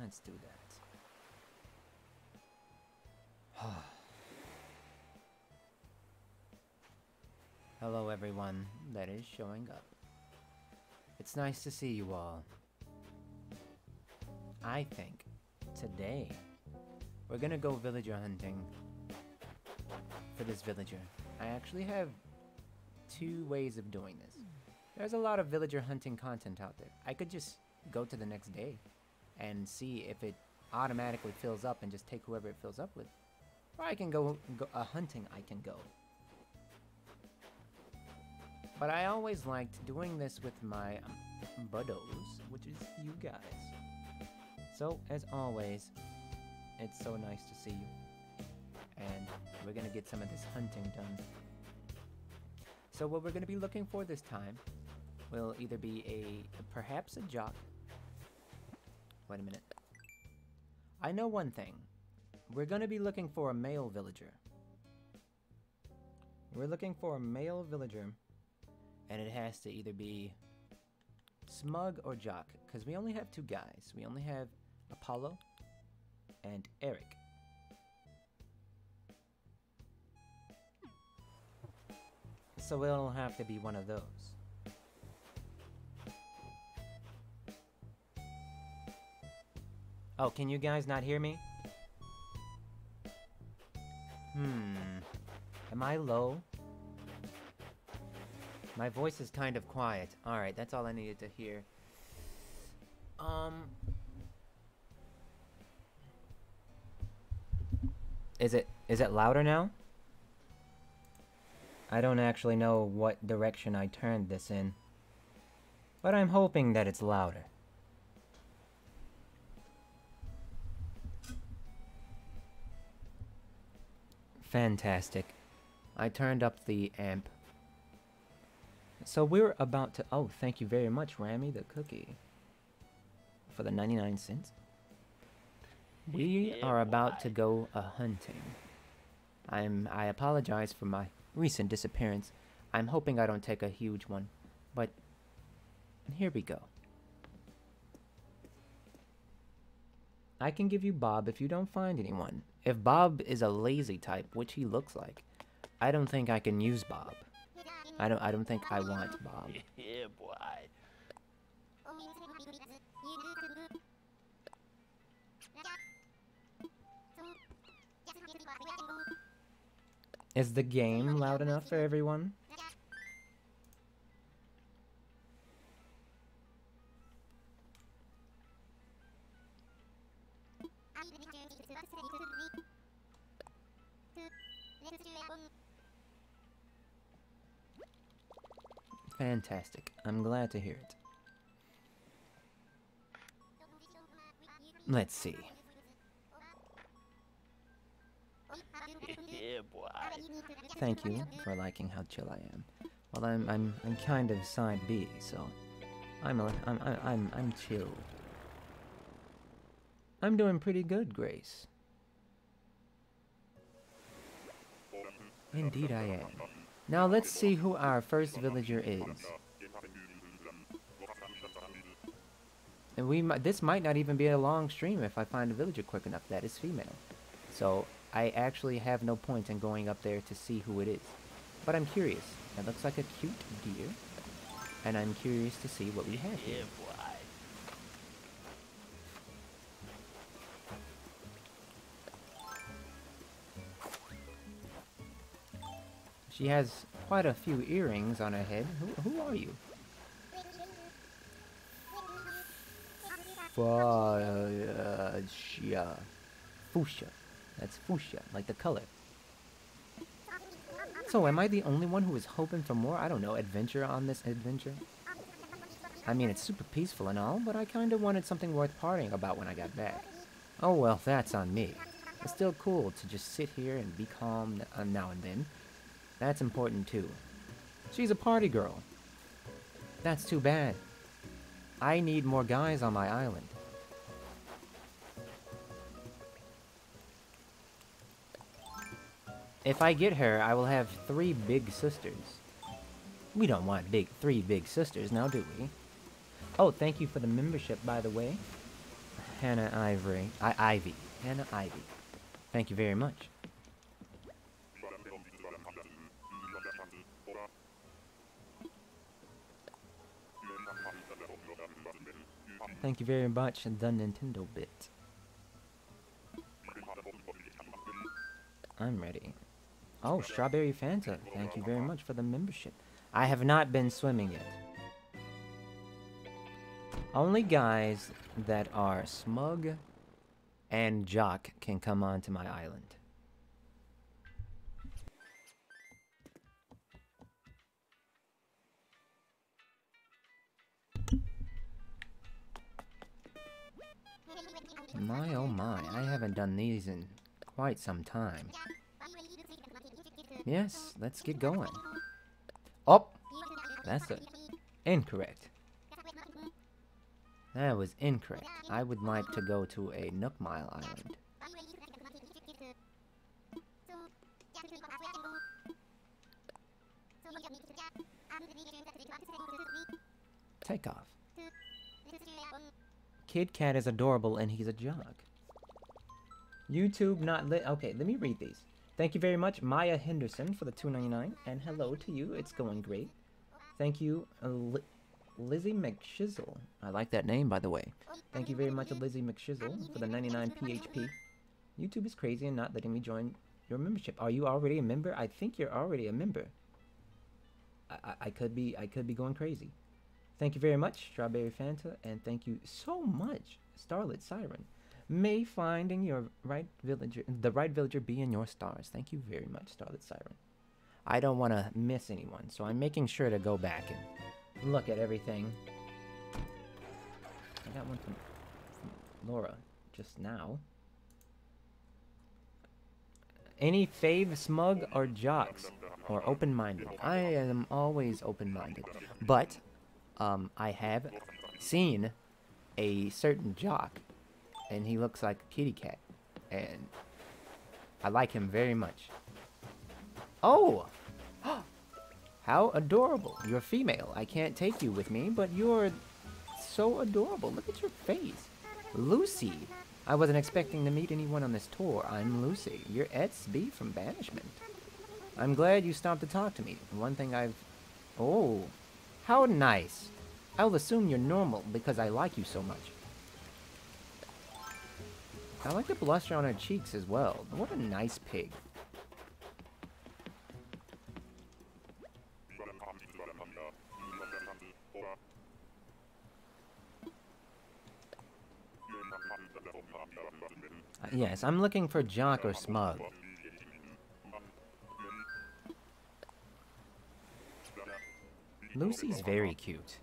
Let's do that. Hello everyone that is showing up. It's nice to see you all. I think today we're gonna go villager hunting for this villager. I actually have two ways of doing this. There's a lot of villager hunting content out there. I could just go to the next day and see if it automatically fills up and just take whoever it fills up with. Or I can go, go uh, hunting, I can go. But I always liked doing this with my um, buddos, which is you guys. So, as always, it's so nice to see you. And we're gonna get some of this hunting done. So what we're gonna be looking for this time will either be a, perhaps a jock. Wait a minute. I know one thing. We're gonna be looking for a male villager. We're looking for a male villager, and it has to either be Smug or Jock, because we only have two guys. We only have Apollo and Eric. So it'll have to be one of those. Oh, can you guys not hear me? Hmm. Am I low? My voice is kind of quiet. Alright, that's all I needed to hear. Um... Is it is it louder now? I don't actually know what direction I turned this in. But I'm hoping that it's louder. Fantastic. I turned up the amp. So we're about to... Oh, thank you very much, Rami the cookie. For the 99 cents. We are about to go a hunting. I'm I apologize for my recent disappearance. I'm hoping I don't take a huge one, but here we go. I can give you Bob if you don't find anyone. If Bob is a lazy type, which he looks like, I don't think I can use Bob. I don't I don't think I want Bob. yeah, boy. Is the game loud enough for everyone? Fantastic. I'm glad to hear it. Let's see. yeah, boy. Thank you for liking how chill I am. Well, I'm I'm I'm kind of side B, so I'm a, I'm I'm I'm chill. I'm doing pretty good, Grace. Indeed I am. Now let's see who our first villager is. And we might, this might not even be a long stream if I find a villager quick enough that is female. So I actually have no point in going up there to see who it is. But I'm curious. It looks like a cute deer. And I'm curious to see what we have here. Yeah, She has quite a few earrings on her head. Who, who are you? Fuchsia. Fuchsia. That's fuchsia, like the color. So, am I the only one who is hoping for more, I don't know, adventure on this adventure? I mean, it's super peaceful and all, but I kinda wanted something worth partying about when I got back. Oh well, that's on me. It's still cool to just sit here and be calm uh, now and then. That's important too. She's a party girl. That's too bad. I need more guys on my island. If I get her, I will have three big sisters. We don't want big three big sisters now, do we? Oh, thank you for the membership, by the way. Hannah Ivory. I Ivy. Hannah Ivy. Thank you very much. Thank you very much, the Nintendo bit. I'm ready. Oh, Strawberry Fanta. Thank you very much for the membership. I have not been swimming yet. Only guys that are smug and jock can come onto my island. My oh my, I haven't done these in quite some time. Yes, let's get going. Oh! That's. Incorrect. That was incorrect. I would like to go to a Nook Mile Island. Kid Cat is adorable and he's a jock. YouTube not lit. Okay, let me read these. Thank you very much, Maya Henderson, for the 2.99, and hello to you. It's going great. Thank you, Li Lizzie McShizzle. I like that name, by the way. Thank you very much, Lizzie McShizzle, for the 99 PHP. YouTube is crazy and not letting me join your membership. Are you already a member? I think you're already a member. I, I, I could be I could be going crazy. Thank you very much, Strawberry Fanta, and thank you so much, Starlit Siren. May finding your right villager, the right villager be in your stars. Thank you very much, Starlit Siren. I don't want to miss anyone, so I'm making sure to go back and look at everything. I got one from, from Laura just now. Any fave, smug, or jocks? Or open-minded? I am always open-minded. But um, I have seen a certain jock, and he looks like a kitty cat, and I like him very much. Oh! How adorable. You're female. I can't take you with me, but you're so adorable. Look at your face. Lucy. I wasn't expecting to meet anyone on this tour. I'm Lucy. You're Etsby from Banishment. I'm glad you stopped to talk to me. One thing I've... Oh, how nice. I'll assume you're normal because I like you so much. I like the bluster on her cheeks as well. What a nice pig. Uh, yes, I'm looking for Jock or Smug. Lucy's very cute.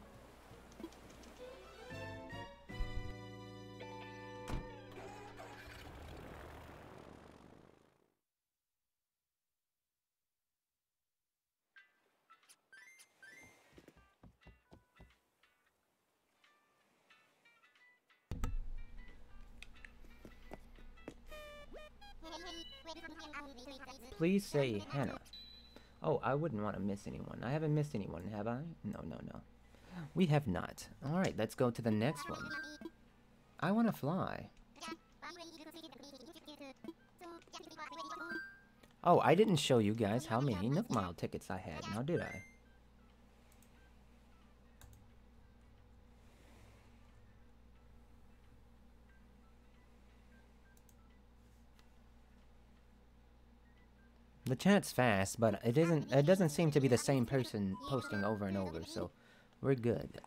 Please say Hannah. Oh, I wouldn't want to miss anyone. I haven't missed anyone, have I? No, no, no. We have not. Alright, let's go to the next one. I want to fly. Oh, I didn't show you guys how many Nook Mile tickets I had, now did I? The chat's fast, but it isn't. It doesn't seem to be the same person posting over and over, so we're good.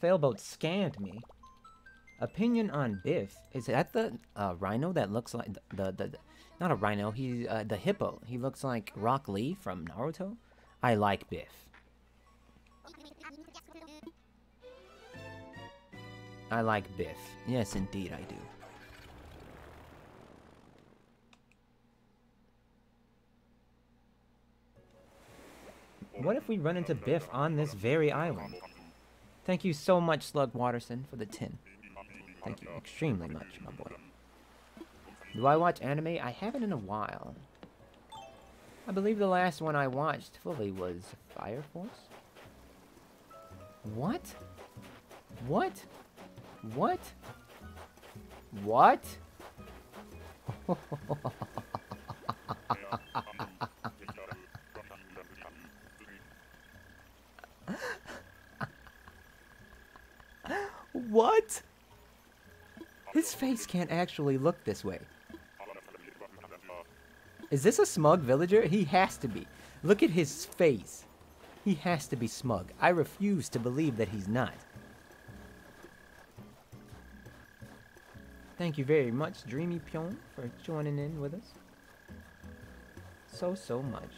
Failboat scanned me. Opinion on Biff. Is that the uh, rhino that looks like the, the, the not a rhino? He's uh, the hippo. He looks like Rock Lee from Naruto. I like Biff. I like Biff. Yes, indeed, I do. What if we run into Biff on this very island? Thank you so much, Slug Watterson, for the tin. Thank you extremely much, my boy. Do I watch anime? I haven't in a while. I believe the last one I watched fully was Fire Force. What? What? What? What? what? His face can't actually look this way. Is this a smug villager? He has to be. Look at his face. He has to be smug. I refuse to believe that he's not. Thank you very much, Dreamy Pion, for joining in with us. So, so much.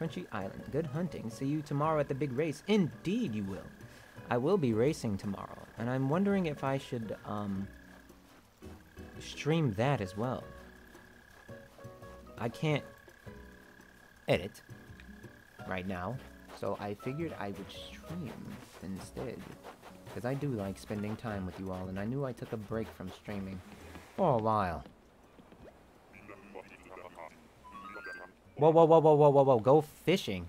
Crunchy Island, good hunting. See you tomorrow at the big race. Indeed you will. I will be racing tomorrow, and I'm wondering if I should, um, stream that as well. I can't edit right now, so I figured I would stream instead. Because I do like spending time with you all, and I knew I took a break from streaming for a while. Whoa, whoa, whoa, whoa, whoa, whoa, whoa, go fishing.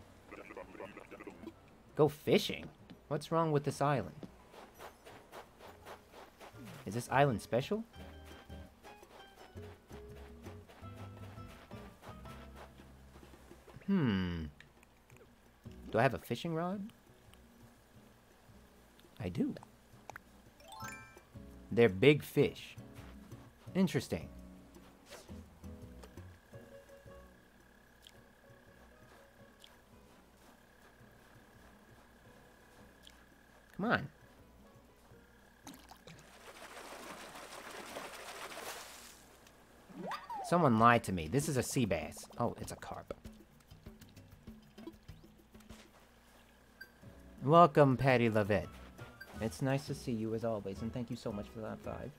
Go fishing? What's wrong with this island? Is this island special? Hmm. Do I have a fishing rod? I do. They're big fish. Interesting. Come on. Someone lied to me. This is a sea bass. Oh, it's a carp. Welcome, Patty Lavette. It's nice to see you as always, and thank you so much for that five.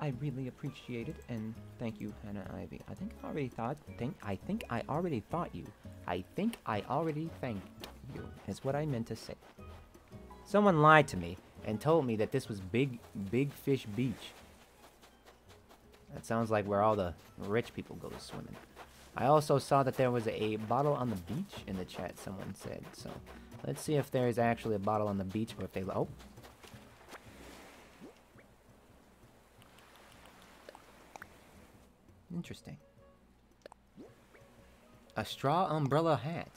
I really appreciate it, and thank you, Hannah Ivy. I think I already thought. Think I think I already thought you. I think I already thanked you. Is what I meant to say. Someone lied to me and told me that this was Big Big Fish Beach. That sounds like where all the rich people go swimming. I also saw that there was a bottle on the beach in the chat, someone said. So, let's see if there is actually a bottle on the beach or if they... Oh. Interesting. A straw umbrella hat.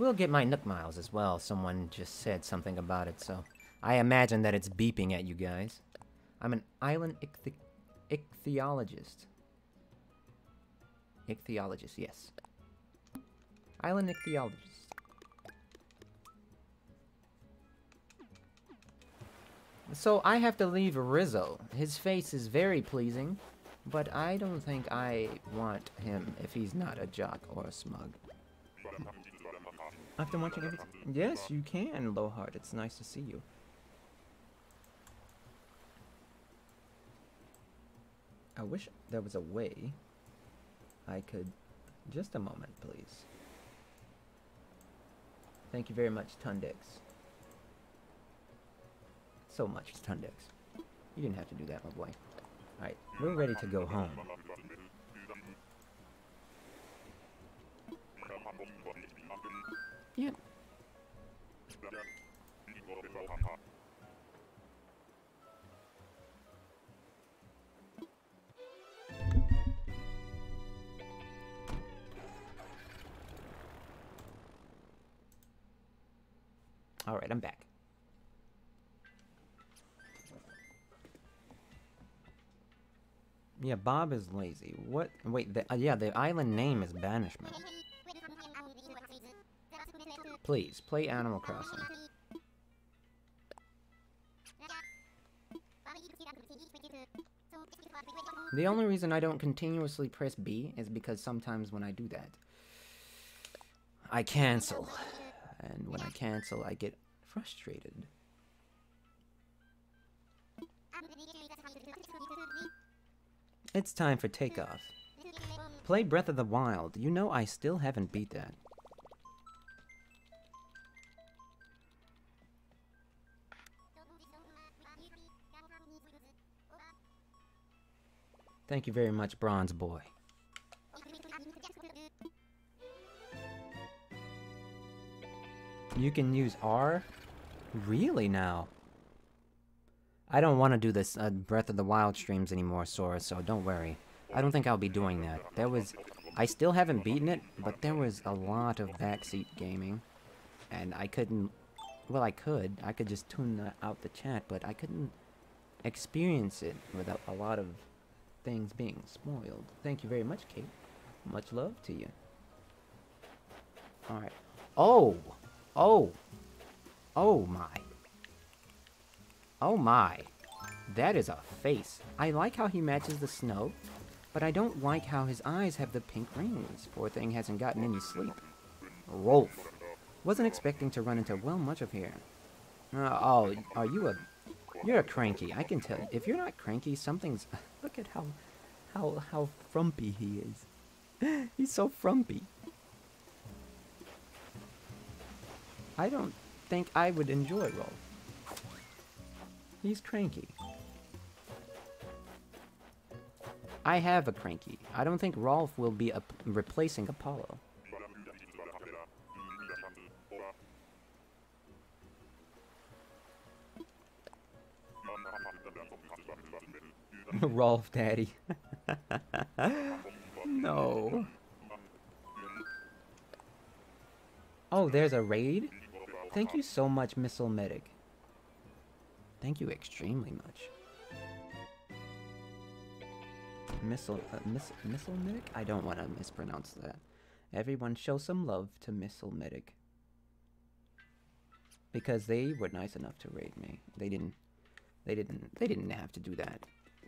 We'll get my Nook Miles as well. Someone just said something about it, so I imagine that it's beeping at you guys. I'm an island ichthy ichthyologist. Ichthyologist, yes. Island ichthyologist. So I have to leave Rizzo. His face is very pleasing, but I don't think I want him if he's not a jock or a smug. After watching everything? Yes, you can, Lowheart. It's nice to see you. I wish there was a way I could... Just a moment, please. Thank you very much, Tundex. So much, Tundex. You didn't have to do that, my boy. Alright, we're ready to go home. Yep. Alright, I'm back. Yeah, Bob is lazy. What? Wait, the, uh, yeah, the island name is Banishment. Please, play Animal Crossing. The only reason I don't continuously press B is because sometimes when I do that, I cancel. And when I cancel, I get frustrated. It's time for takeoff. Play Breath of the Wild. You know I still haven't beat that. Thank you very much, Bronze Boy. You can use R? Really now? I don't want to do this uh, Breath of the Wild streams anymore, Sora, so don't worry. I don't think I'll be doing that. There was... I still haven't beaten it, but there was a lot of backseat gaming. And I couldn't... Well, I could. I could just tune out the chat, but I couldn't experience it without a lot of things being spoiled. Thank you very much, Kate. Much love to you. Alright. Oh! Oh! Oh my. Oh my. That is a face. I like how he matches the snow, but I don't like how his eyes have the pink rings. Poor thing hasn't gotten any sleep. Rolf. Wasn't expecting to run into well much of here. Uh, oh, are you a... You're a cranky, I can tell. If you're not cranky, something's... Look at how... How, how frumpy he is. He's so frumpy. I don't think I would enjoy Rolf. He's cranky. I have a cranky. I don't think Rolf will be replacing Apollo. Rolf Daddy. no. Oh, there's a raid? Thank you so much, Missile Medic. Thank you extremely much. Missile, uh, miss, Missile Medic? I don't want to mispronounce that. Everyone show some love to Missile Medic. Because they were nice enough to raid me. They didn't, they didn't, they didn't have to do that.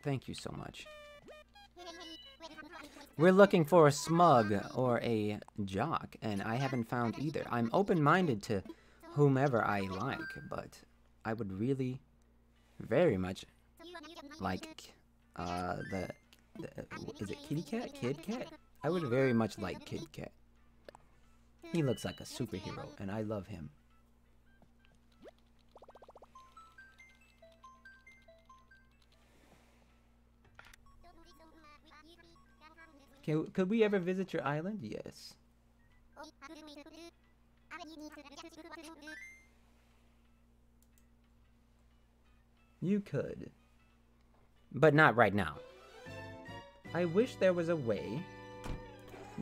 Thank you so much. We're looking for a smug or a jock, and I haven't found either. I'm open-minded to whomever I like, but I would really, very much like uh, the, the is it Kitty Cat? Kid Cat? I would very much like Kid Cat. He looks like a superhero, and I love him. Can, could we ever visit your island? Yes. You could. But not right now. I wish there was a way.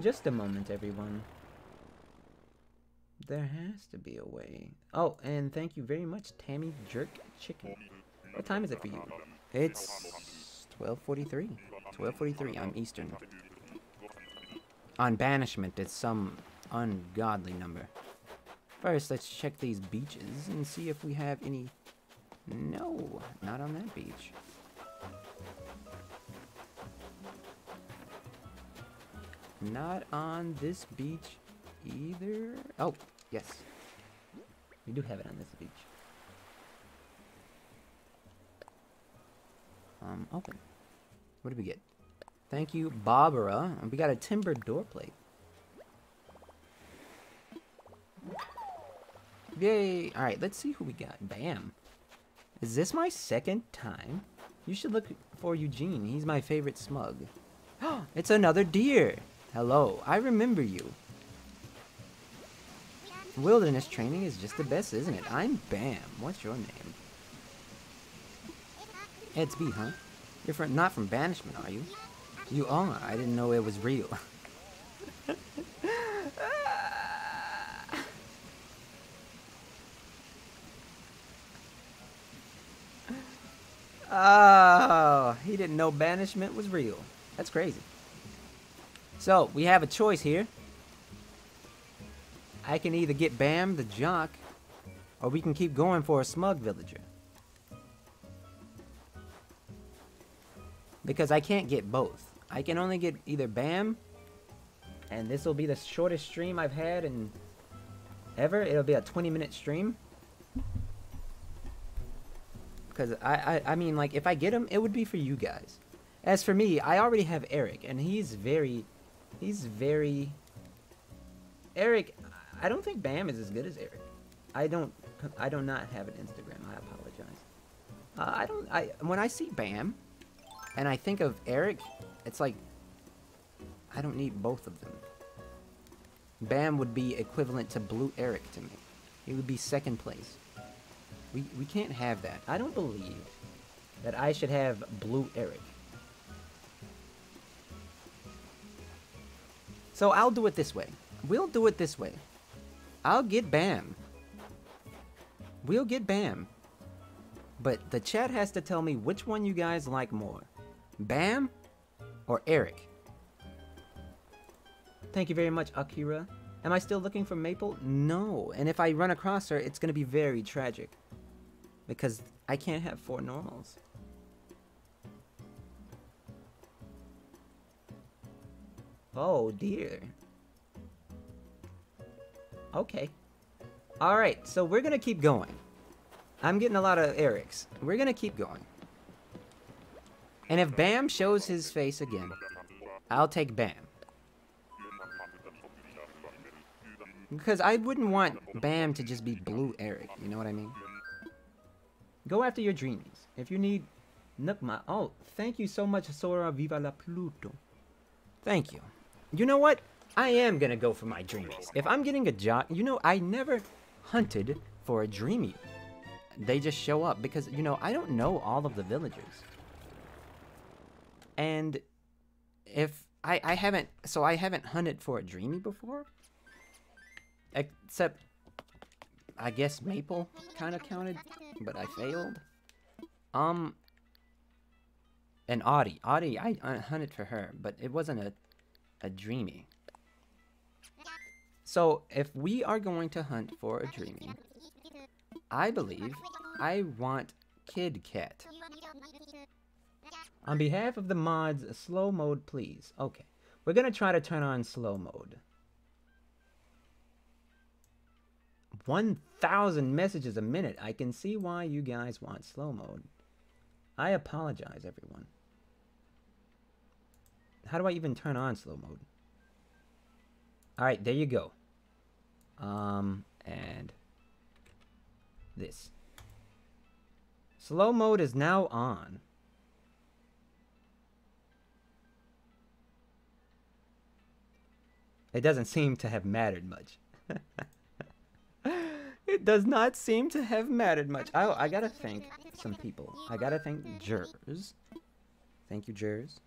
Just a moment, everyone. There has to be a way. Oh, and thank you very much, Tammy Jerk Chicken. What time is it for you? It's 12.43. 12.43. I'm Eastern. On banishment, it's some ungodly number. First, let's check these beaches and see if we have any... No, not on that beach. Not on this beach either. Oh, yes. We do have it on this beach. Um, open. What did we get? Thank you, Barbara. We got a timber door plate. Yay! Alright, let's see who we got. Bam. Is this my second time? You should look for Eugene. He's my favorite smug. it's another deer! Hello, I remember you. Wilderness training is just the best, isn't it? I'm Bam. What's your name? It's B, huh? You're from, not from Banishment, are you? You are? I didn't know it was real. Oh, he didn't know banishment was real. That's crazy. So, we have a choice here. I can either get Bam the jock, or we can keep going for a smug villager. Because I can't get both. I can only get either Bam, and this will be the shortest stream I've had in ever. It'll be a 20 minute stream. Because I, I, I mean, like, if I get him, it would be for you guys. As for me, I already have Eric, and he's very, he's very, Eric, I don't think Bam is as good as Eric. I don't, I do not have an Instagram. I apologize. Uh, I don't, I, when I see Bam, and I think of Eric, it's like, I don't need both of them. Bam would be equivalent to Blue Eric to me. He would be second place. We, we can't have that. I don't believe that I should have Blue Eric. So I'll do it this way. We'll do it this way. I'll get Bam. We'll get Bam. But the chat has to tell me which one you guys like more. Bam or Eric? Thank you very much, Akira. Am I still looking for Maple? No. And if I run across her, it's going to be very tragic. Because I can't have four normals. Oh, dear. Okay. Alright, so we're going to keep going. I'm getting a lot of Erics. We're going to keep going. And if Bam shows his face again, I'll take Bam. Because I wouldn't want Bam to just be Blue Eric, you know what I mean? Go after your dreams. If you need Nukma... Oh, thank you so much, Sora Viva la Pluto. Thank you. You know what? I am gonna go for my dreamies. If I'm getting a job... You know, I never hunted for a dreamy. They just show up because, you know, I don't know all of the villagers. And if... I, I haven't... So I haven't hunted for a dreamy before? Except, I guess Maple kind of counted, but I failed. Um, and Audie. Audie, I, hunted for her, but it wasn't a, a dreamy. So, if we are going to hunt for a dreamy, I believe I want Kid Cat. On behalf of the mods, slow mode, please. Okay. We're going to try to turn on slow mode. 1,000 messages a minute. I can see why you guys want slow mode. I apologize, everyone. How do I even turn on slow mode? Alright, there you go. Um, and this. Slow mode is now on. It doesn't seem to have mattered much. It does not seem to have mattered much. Oh, I gotta thank some people. I gotta thank Jers. Thank you, Jers.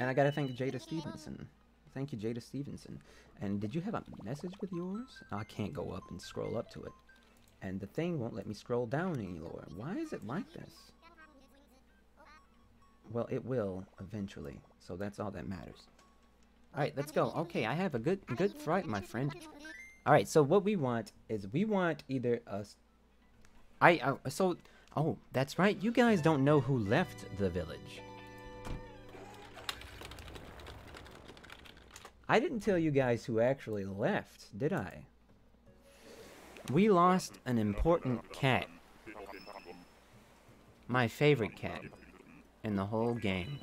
And I gotta thank Jada Stevenson. Thank you, Jada Stevenson. And did you have a message with yours? I can't go up and scroll up to it. And the thing won't let me scroll down any lower. Why is it like this? Well, it will eventually. So that's all that matters. Alright, let's go. Okay, I have a good good fright, my friend. All right, so what we want is we want either us. I uh, so oh that's right. You guys don't know who left the village. I didn't tell you guys who actually left, did I? We lost an important cat. My favorite cat in the whole game.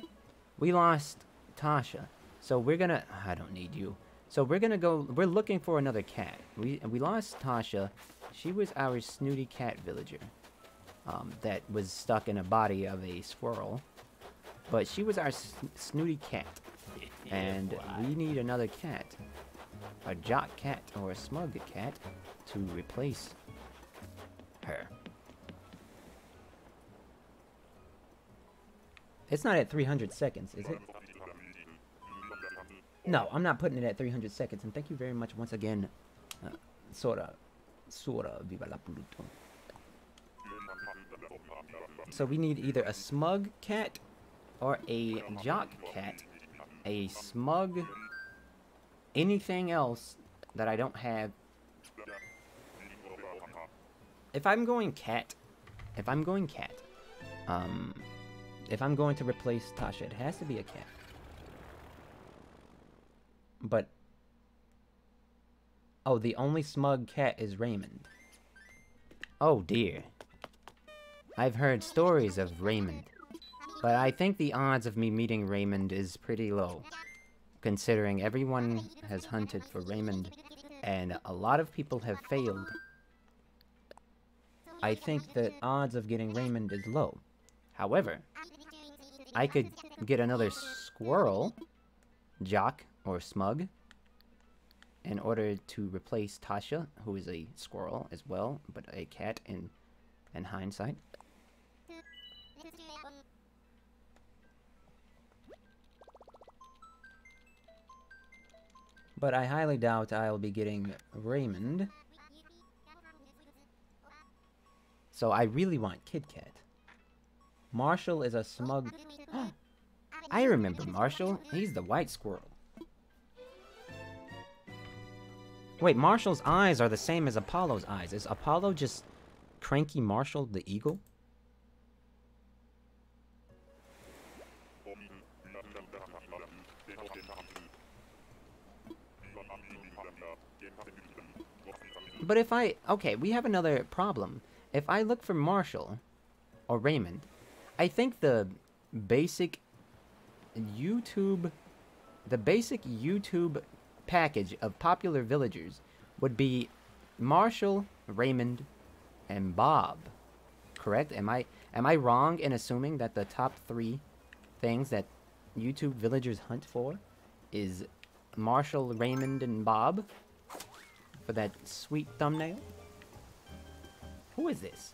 We lost Tasha. So we're gonna... I don't need you. So we're gonna go, we're looking for another cat. We we lost Tasha. She was our snooty cat villager. Um, that was stuck in a body of a squirrel. But she was our snooty cat. And we need another cat. A jock cat or a smug cat to replace her. It's not at 300 seconds, is it? No, I'm not putting it at 300 seconds. And thank you very much once again, uh, Sora. Sora, viva la Pluto. So we need either a smug cat or a jock cat. A smug... Anything else that I don't have. If I'm going cat, if I'm going cat, um, if I'm going to replace Tasha, it has to be a cat. But... Oh, the only smug cat is Raymond. Oh dear. I've heard stories of Raymond. But I think the odds of me meeting Raymond is pretty low. Considering everyone has hunted for Raymond, and a lot of people have failed. I think the odds of getting Raymond is low. However, I could get another squirrel, Jock, or Smug. in order to replace Tasha, who is a squirrel as well, but a cat in, in hindsight. But I highly doubt I'll be getting Raymond. So I really want Kid Cat. Marshall is a smug... I remember Marshall. He's the white squirrel. Wait, Marshall's eyes are the same as Apollo's eyes. Is Apollo just cranky Marshall the eagle? But if I... Okay, we have another problem. If I look for Marshall, or Raymond, I think the basic YouTube... The basic YouTube package of popular villagers would be Marshall, Raymond, and Bob. Correct? Am I am I wrong in assuming that the top three things that YouTube villagers hunt for is Marshall, Raymond, and Bob? for that sweet thumbnail? Who is this?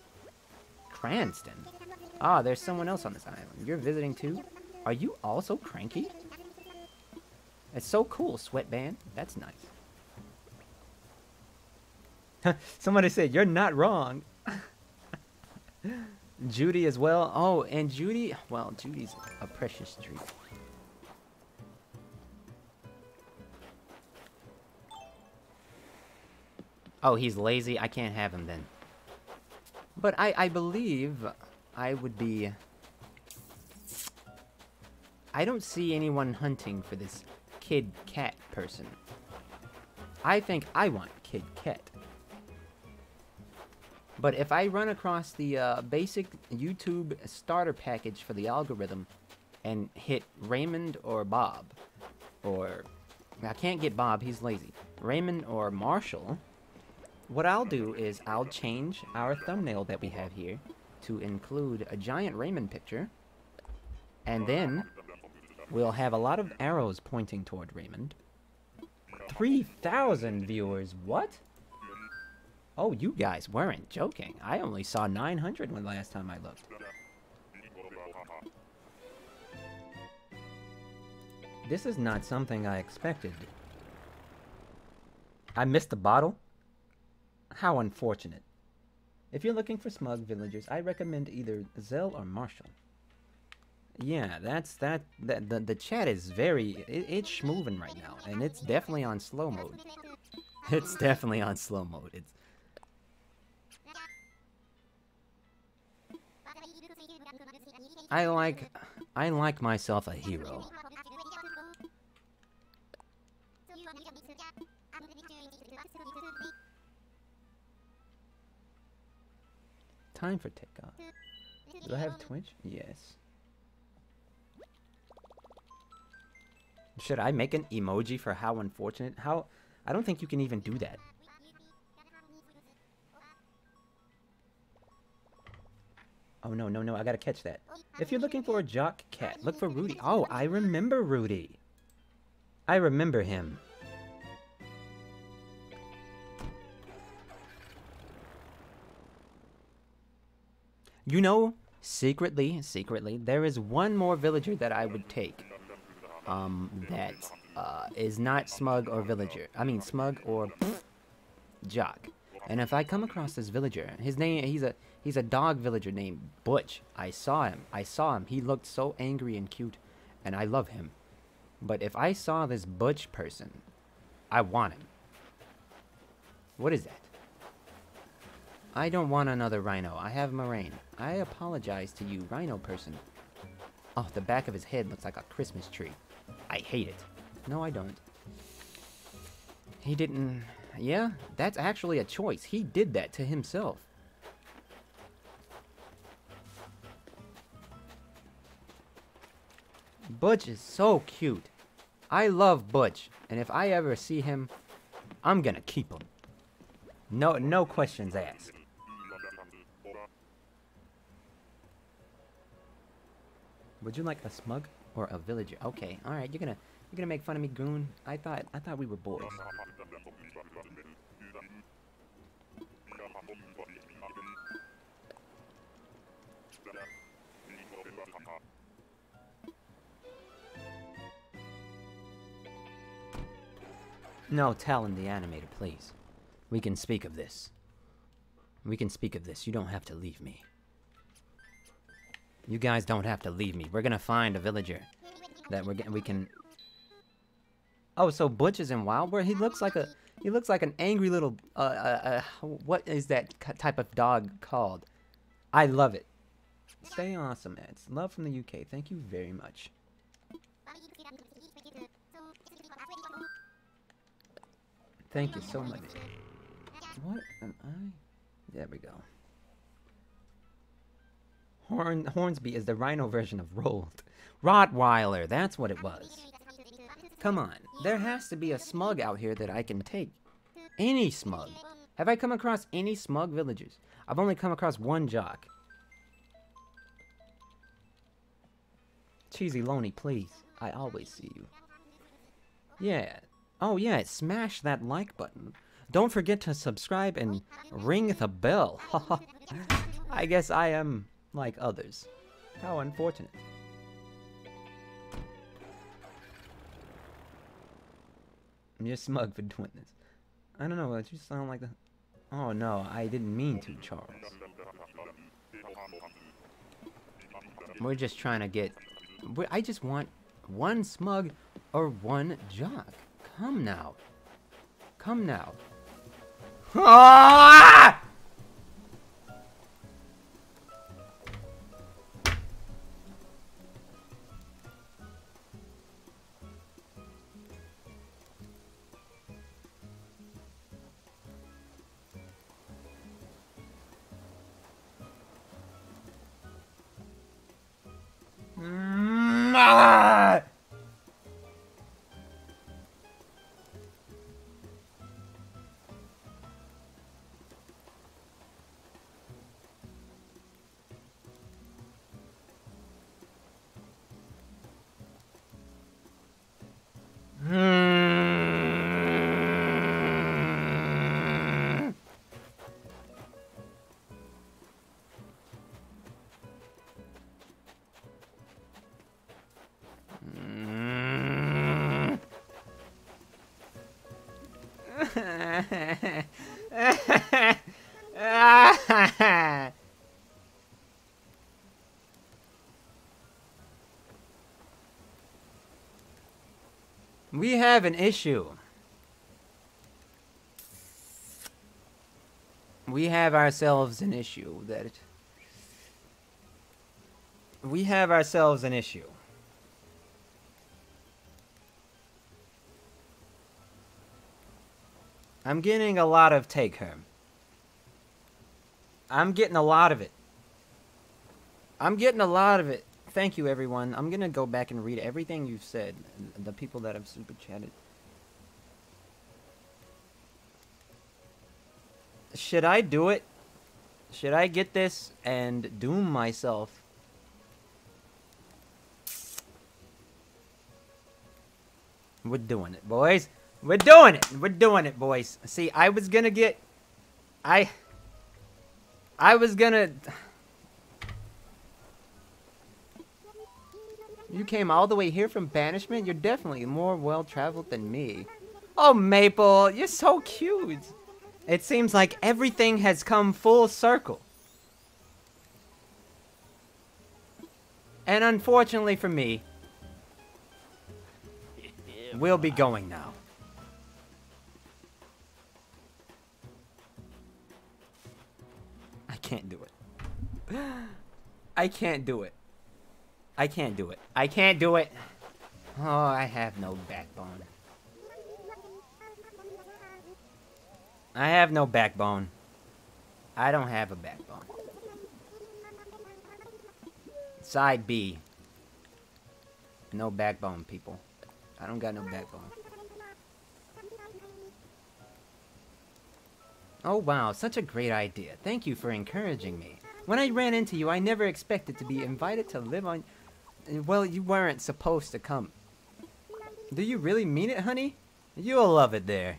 Cranston. Ah, there's someone else on this island. You're visiting too? Are you also cranky? It's so cool, sweatband. That's nice. Somebody said, you're not wrong. Judy as well. Oh, and Judy, well, Judy's a precious treat. Oh, he's lazy? I can't have him then. But I, I believe I would be... I don't see anyone hunting for this Kid Cat person. I think I want Kid Cat. But if I run across the uh, basic YouTube starter package for the algorithm and hit Raymond or Bob, or... I can't get Bob, he's lazy. Raymond or Marshall, what I'll do is I'll change our thumbnail that we have here to include a giant Raymond picture. And then we'll have a lot of arrows pointing toward Raymond. 3,000 viewers, what? Oh, you guys weren't joking. I only saw 900 when last time I looked. This is not something I expected. I missed the bottle? How unfortunate. If you're looking for smug villagers, I recommend either Zell or Marshall. Yeah, that's that. that the, the chat is very. It, it's moving right now, and it's definitely on slow mode. It's definitely on slow mode. It's. I like. I like myself a hero. Time for takeoff. Do I have Twitch? Yes. Should I make an emoji for how unfortunate? How? I don't think you can even do that. Oh, no, no, no, I gotta catch that. If you're looking for a jock cat, look for Rudy. Oh, I remember Rudy. I remember him. You know, secretly, secretly, there is one more villager that I would take. Um, that uh, is not Smug or Villager. I mean, Smug or Jock. And if I come across this villager, his name, he's a, he's a dog villager named Butch. I saw him. I saw him. He looked so angry and cute, and I love him. But if I saw this Butch person, I want him. What is that? I don't want another rhino. I have Moraine. I apologize to you, rhino person. Oh, the back of his head looks like a Christmas tree. I hate it. No, I don't. He didn't... Yeah, that's actually a choice. He did that to himself. Butch is so cute. I love Butch, and if I ever see him, I'm gonna keep him. No, no questions asked. Would you like a smug or a villager? Okay, all right. You're gonna you're gonna make fun of me, goon. I thought I thought we were boys. No, tell Talon the animator, please. We can speak of this. We can speak of this. You don't have to leave me. You guys don't have to leave me. We're gonna find a villager that we're we can. Oh, so Butch is in Wild Wildwood. He looks like a he looks like an angry little uh, uh, uh what is that type of dog called? I love it. Stay awesome, Eds. Love from the UK. Thank you very much. Thank you so much. What am I? There we go. Horn Hornsby is the rhino version of Rolled. Rottweiler, that's what it was. Come on, there has to be a smug out here that I can take. Any smug. Have I come across any smug villagers? I've only come across one jock. Cheesy Loney, please. I always see you. Yeah. Oh yeah, smash that like button. Don't forget to subscribe and ring the bell. I guess I am like others. How unfortunate. You're smug for doing this. I don't know, it just sound like a... Oh no, I didn't mean to, Charles. We're just trying to get... I just want one smug or one jock. Come now. Come now. Ah! We have an issue. We have ourselves an issue that we have ourselves an issue. I'm getting a lot of take home. I'm getting a lot of it. I'm getting a lot of it. Thank you, everyone. I'm going to go back and read everything you've said. The people that have super chatted. Should I do it? Should I get this and doom myself? We're doing it, boys. We're doing it. We're doing it, boys. See, I was gonna get... I... I was gonna... You came all the way here from banishment? You're definitely more well-traveled than me. Oh, Maple, you're so cute. It seems like everything has come full circle. And unfortunately for me, we'll be going now. Can't do it. I can't do it. I can't do it. I can't do it. Oh, I have no backbone. I have no backbone. I don't have a backbone. Side B. No backbone, people. I don't got no backbone. Oh wow, such a great idea. Thank you for encouraging me. When I ran into you, I never expected to be invited to live on... Well, you weren't supposed to come. Do you really mean it, honey? You'll love it there.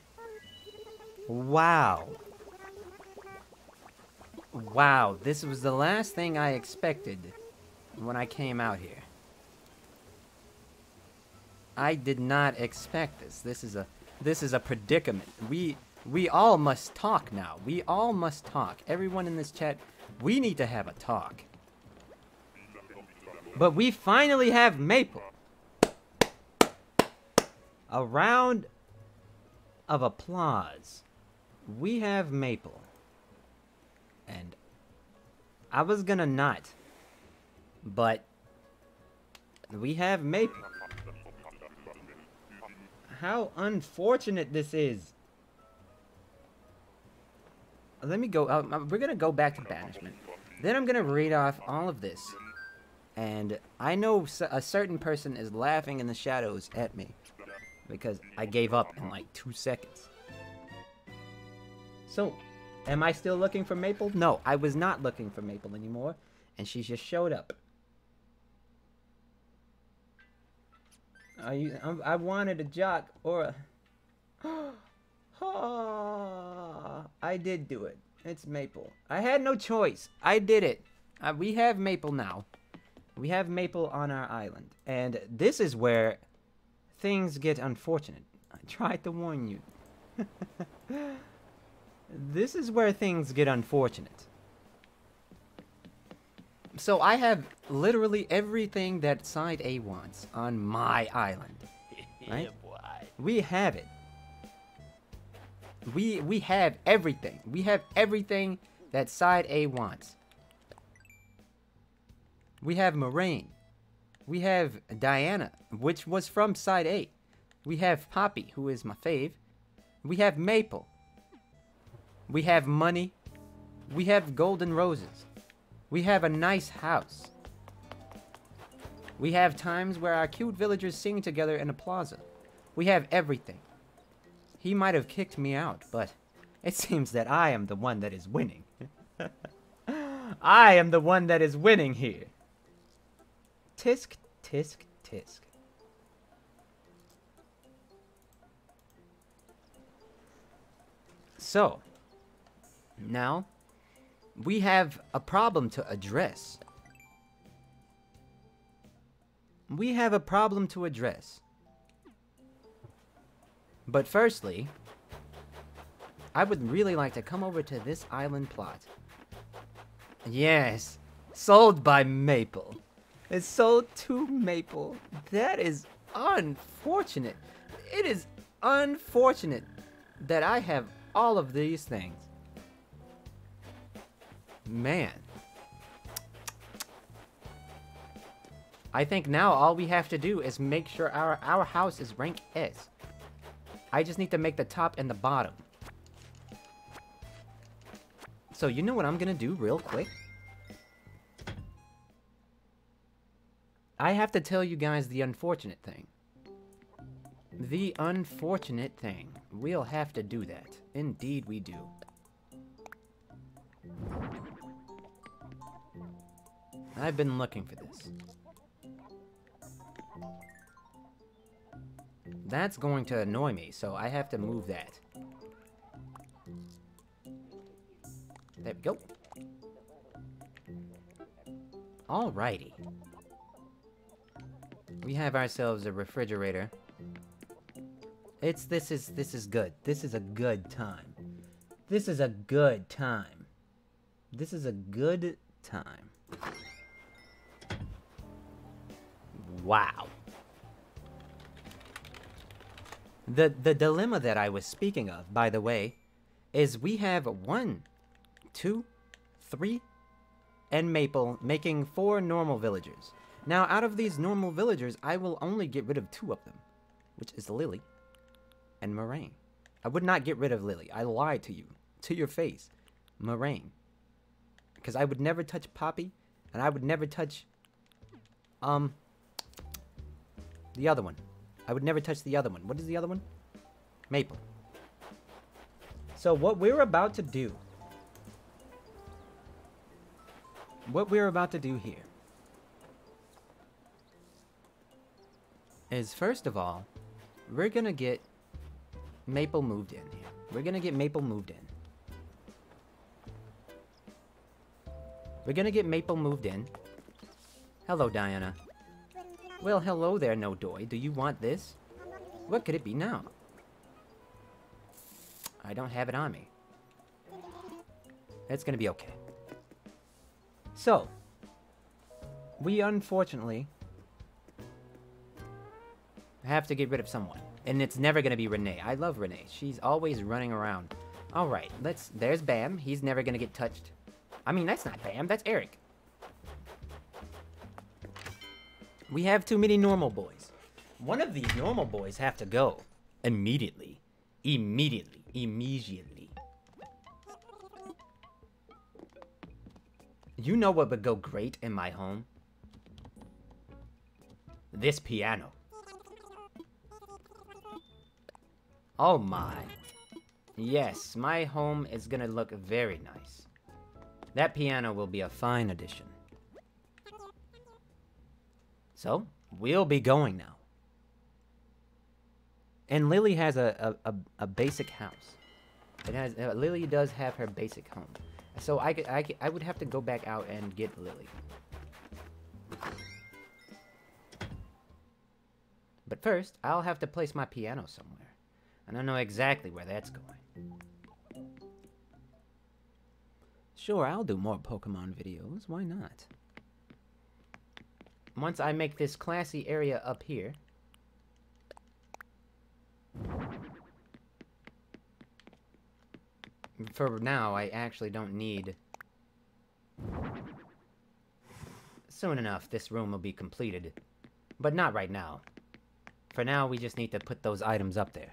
Wow. Wow, this was the last thing I expected when I came out here. I did not expect this. This is a this is a predicament. We we all must talk now. We all must talk. Everyone in this chat, we need to have a talk. But we finally have Maple. A round of applause. We have Maple. And I was gonna not. But we have Maple. How unfortunate this is. Let me go. Uh, we're gonna go back to banishment. Then I'm gonna read off all of this. And I know a certain person is laughing in the shadows at me. Because I gave up in like two seconds. So, am I still looking for Maple? No, I was not looking for Maple anymore. And she just showed up. Are you, I'm, i wanted a jock or a... I did do it. It's Maple. I had no choice. I did it. Uh, we have Maple now. We have Maple on our island. And this is where things get unfortunate. I tried to warn you. this is where things get unfortunate. So I have literally everything that Side A wants on my island. Right? yeah, we have it. We we have everything. We have everything that Side A wants. We have Merengue. We have Diana, which was from Side A. We have Poppy, who is my fave. We have Maple. We have money. We have golden roses. We have a nice house. We have times where our cute villagers sing together in a plaza. We have everything. He might have kicked me out, but it seems that I am the one that is winning. I am the one that is winning here. Tisk, tisk, tisk. So, now we have a problem to address. We have a problem to address. But firstly, I would really like to come over to this island plot. Yes, sold by Maple. It's sold to Maple. That is unfortunate. It is unfortunate that I have all of these things. Man. I think now all we have to do is make sure our, our house is rank S. I just need to make the top and the bottom. So you know what I'm gonna do real quick? I have to tell you guys the unfortunate thing. The unfortunate thing. We'll have to do that. Indeed we do. I've been looking for this. That's going to annoy me, so I have to move that. There we go. Alrighty. We have ourselves a refrigerator. It's, this is, this is good. This is a good time. This is a good time. This is a good time. Wow. The, the dilemma that I was speaking of, by the way, is we have one, two, three, and Maple making four normal villagers. Now, out of these normal villagers, I will only get rid of two of them, which is Lily and Merengue. I would not get rid of Lily. I lied to you, to your face. Merengue. Because I would never touch Poppy, and I would never touch, um, the other one. I would never touch the other one. What is the other one? Maple. So what we're about to do, what we're about to do here, is first of all, we're gonna get Maple moved in here. We're gonna get Maple moved in. We're gonna get Maple moved in. Hello, Diana. Well, hello there, No Doy. Do you want this? What could it be now? I don't have it on me. It's gonna be okay. So, we unfortunately have to get rid of someone. And it's never gonna be Renee. I love Renee. She's always running around. Alright, let's... There's Bam. He's never gonna get touched. I mean, that's not Bam. That's Eric. We have too many normal boys. One of these normal boys have to go. Immediately. Immediately. Immediately. You know what would go great in my home? This piano. Oh my. Yes, my home is gonna look very nice. That piano will be a fine addition. So, we'll be going now. And Lily has a, a, a, a basic house. It has uh, Lily does have her basic home. So I, could, I, I would have to go back out and get Lily. But first, I'll have to place my piano somewhere. I don't know exactly where that's going. Sure, I'll do more Pokemon videos. Why not? Once I make this classy area up here... For now, I actually don't need... Soon enough, this room will be completed. But not right now. For now, we just need to put those items up there.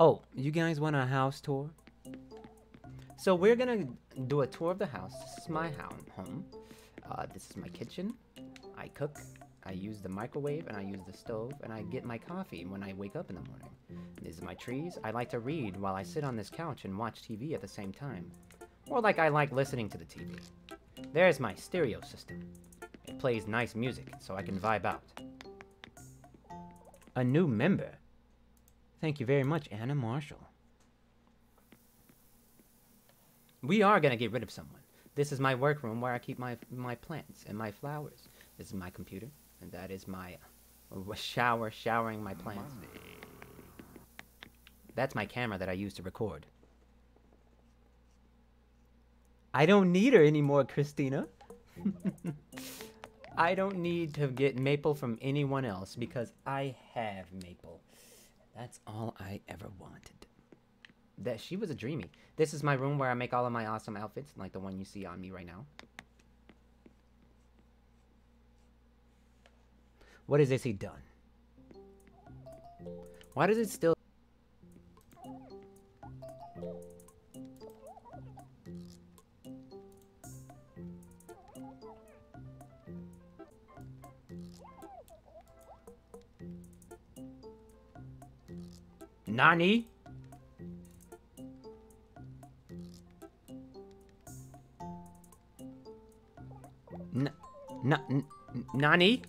Oh, you guys want a house tour? So we're gonna do a tour of the house. This is my home. Uh, this is my kitchen. I cook. I use the microwave and I use the stove and I get my coffee when I wake up in the morning. These are my trees. I like to read while I sit on this couch and watch TV at the same time. Or like I like listening to the TV. There's my stereo system. It plays nice music so I can vibe out. A new member? Thank you very much, Anna Marshall. We are going to get rid of someone. This is my workroom where I keep my, my plants and my flowers. This is my computer, and that is my uh, shower, showering my plants. That's my camera that I use to record. I don't need her anymore, Christina. I don't need to get Maple from anyone else because I have Maple. That's all I ever wanted. That she was a dreamy. This is my room where I make all of my awesome outfits, like the one you see on me right now. What has this he done? Why does it still... Nani? N Nani?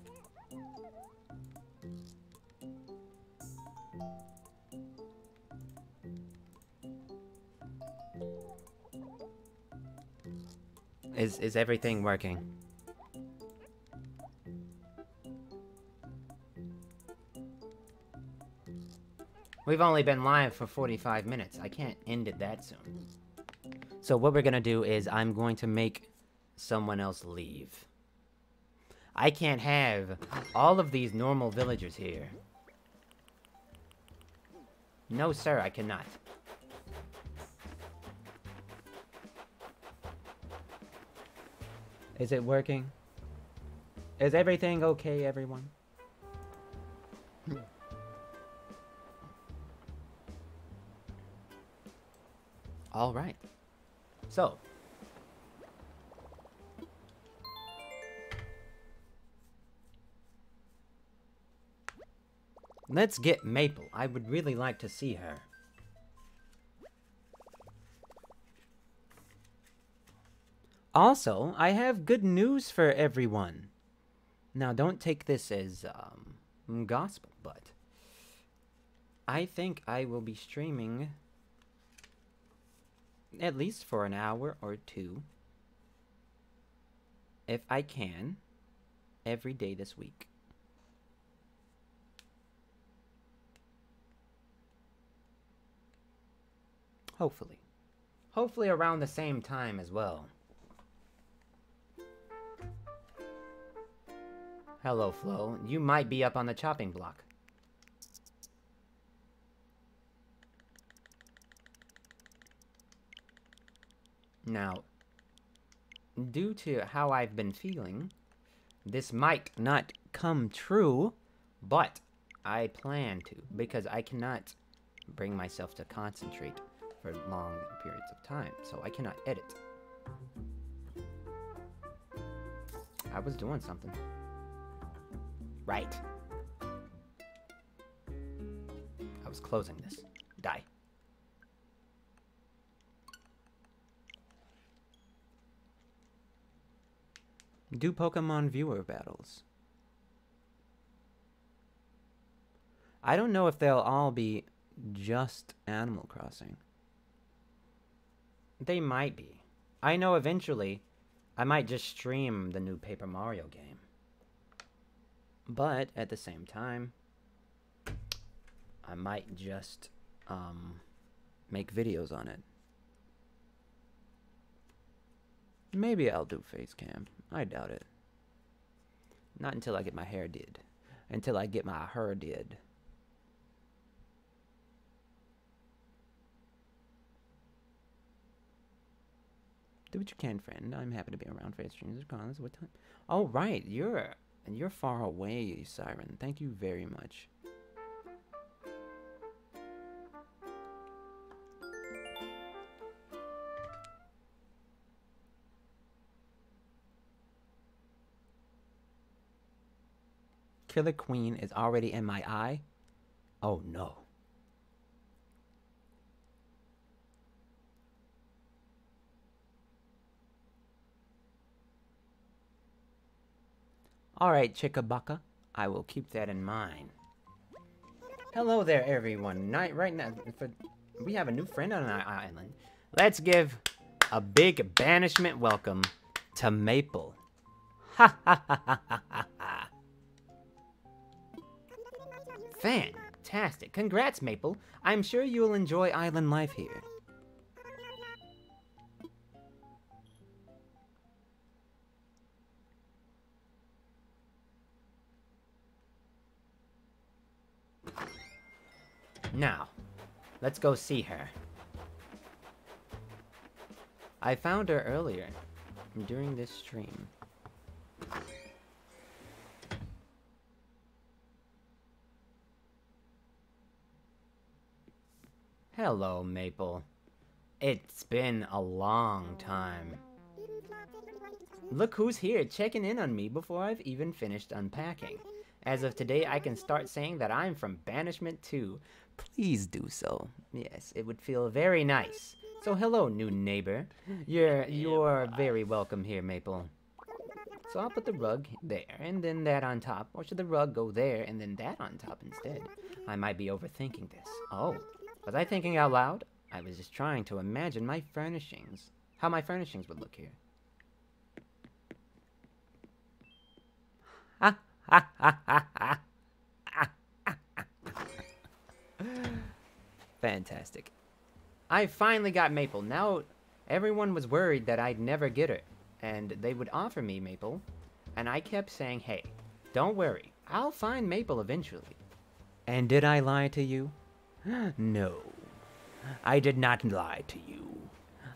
Is is everything working? We've only been live for 45 minutes. I can't end it that soon. So what we're gonna do is I'm going to make someone else leave. I can't have all of these normal villagers here. No, sir, I cannot. Is it working? Is everything okay, everyone? All right. So. Let's get Maple. I would really like to see her. Also, I have good news for everyone. Now, don't take this as um, gospel, but I think I will be streaming at least for an hour or two, if I can, every day this week. Hopefully. Hopefully around the same time as well. Hello, Flo. You might be up on the chopping block. Now, due to how I've been feeling, this might not come true, but I plan to, because I cannot bring myself to concentrate for long periods of time, so I cannot edit. I was doing something. Right. I was closing this. Die. Do Pokemon viewer battles. I don't know if they'll all be just Animal Crossing. They might be. I know eventually I might just stream the new Paper Mario game. But at the same time, I might just um, make videos on it. Maybe I'll do face cam. I doubt it. Not until I get my hair did. Until I get my hair did. Do what you can, friend. I'm happy to be around for streams or cons. What time? Oh, right. You're and you're far away, Siren. Thank you very much. Killer Queen is already in my eye? Oh no. Alright, Chickabaka. I will keep that in mind. Hello there, everyone. Night right now, for, we have a new friend on our island. Let's give a big banishment welcome to Maple. Ha ha ha ha ha ha. Fantastic. Congrats, Maple. I'm sure you'll enjoy island life here. Now, let's go see her. I found her earlier, during this stream. Hello, Maple. It's been a long time. Look who's here, checking in on me before I've even finished unpacking. As of today, I can start saying that I'm from Banishment 2, please do so. Yes, it would feel very nice. So hello, new neighbor. You're you're very welcome here, Maple. So I'll put the rug there, and then that on top. Or should the rug go there, and then that on top instead? I might be overthinking this. Oh, was I thinking out loud? I was just trying to imagine my furnishings. How my furnishings would look here. Ha! Fantastic. I finally got Maple. Now, everyone was worried that I'd never get her. And they would offer me Maple. And I kept saying, hey, don't worry. I'll find Maple eventually. And did I lie to you? no. I did not lie to you.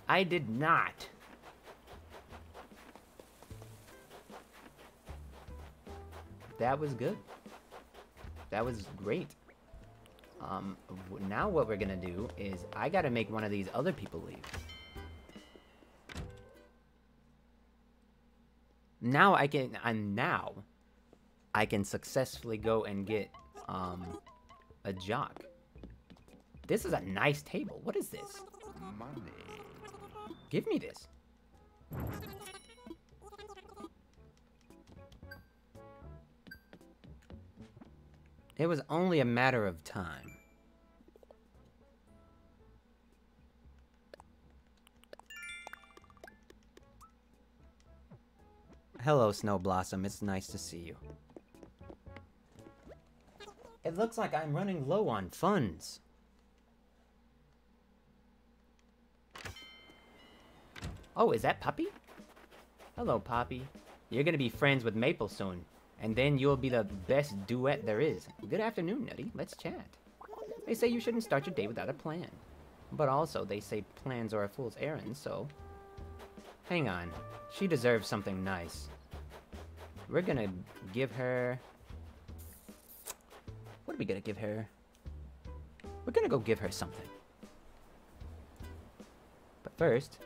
I did not. That was good. That was great. Um, now what we're gonna do is I gotta make one of these other people leave. Now I can, and now I can successfully go and get um, a jock. This is a nice table. What is this? Money. Give me this. It was only a matter of time. Hello, Snow Blossom. It's nice to see you. It looks like I'm running low on funds. Oh, is that Puppy? Hello, Poppy. You're gonna be friends with Maple soon, and then you'll be the best duet there is. Good afternoon, Nutty. Let's chat. They say you shouldn't start your day without a plan. But also, they say plans are a fool's errand, so... Hang on. She deserves something nice. We're gonna give her... What are we gonna give her? We're gonna go give her something. But first...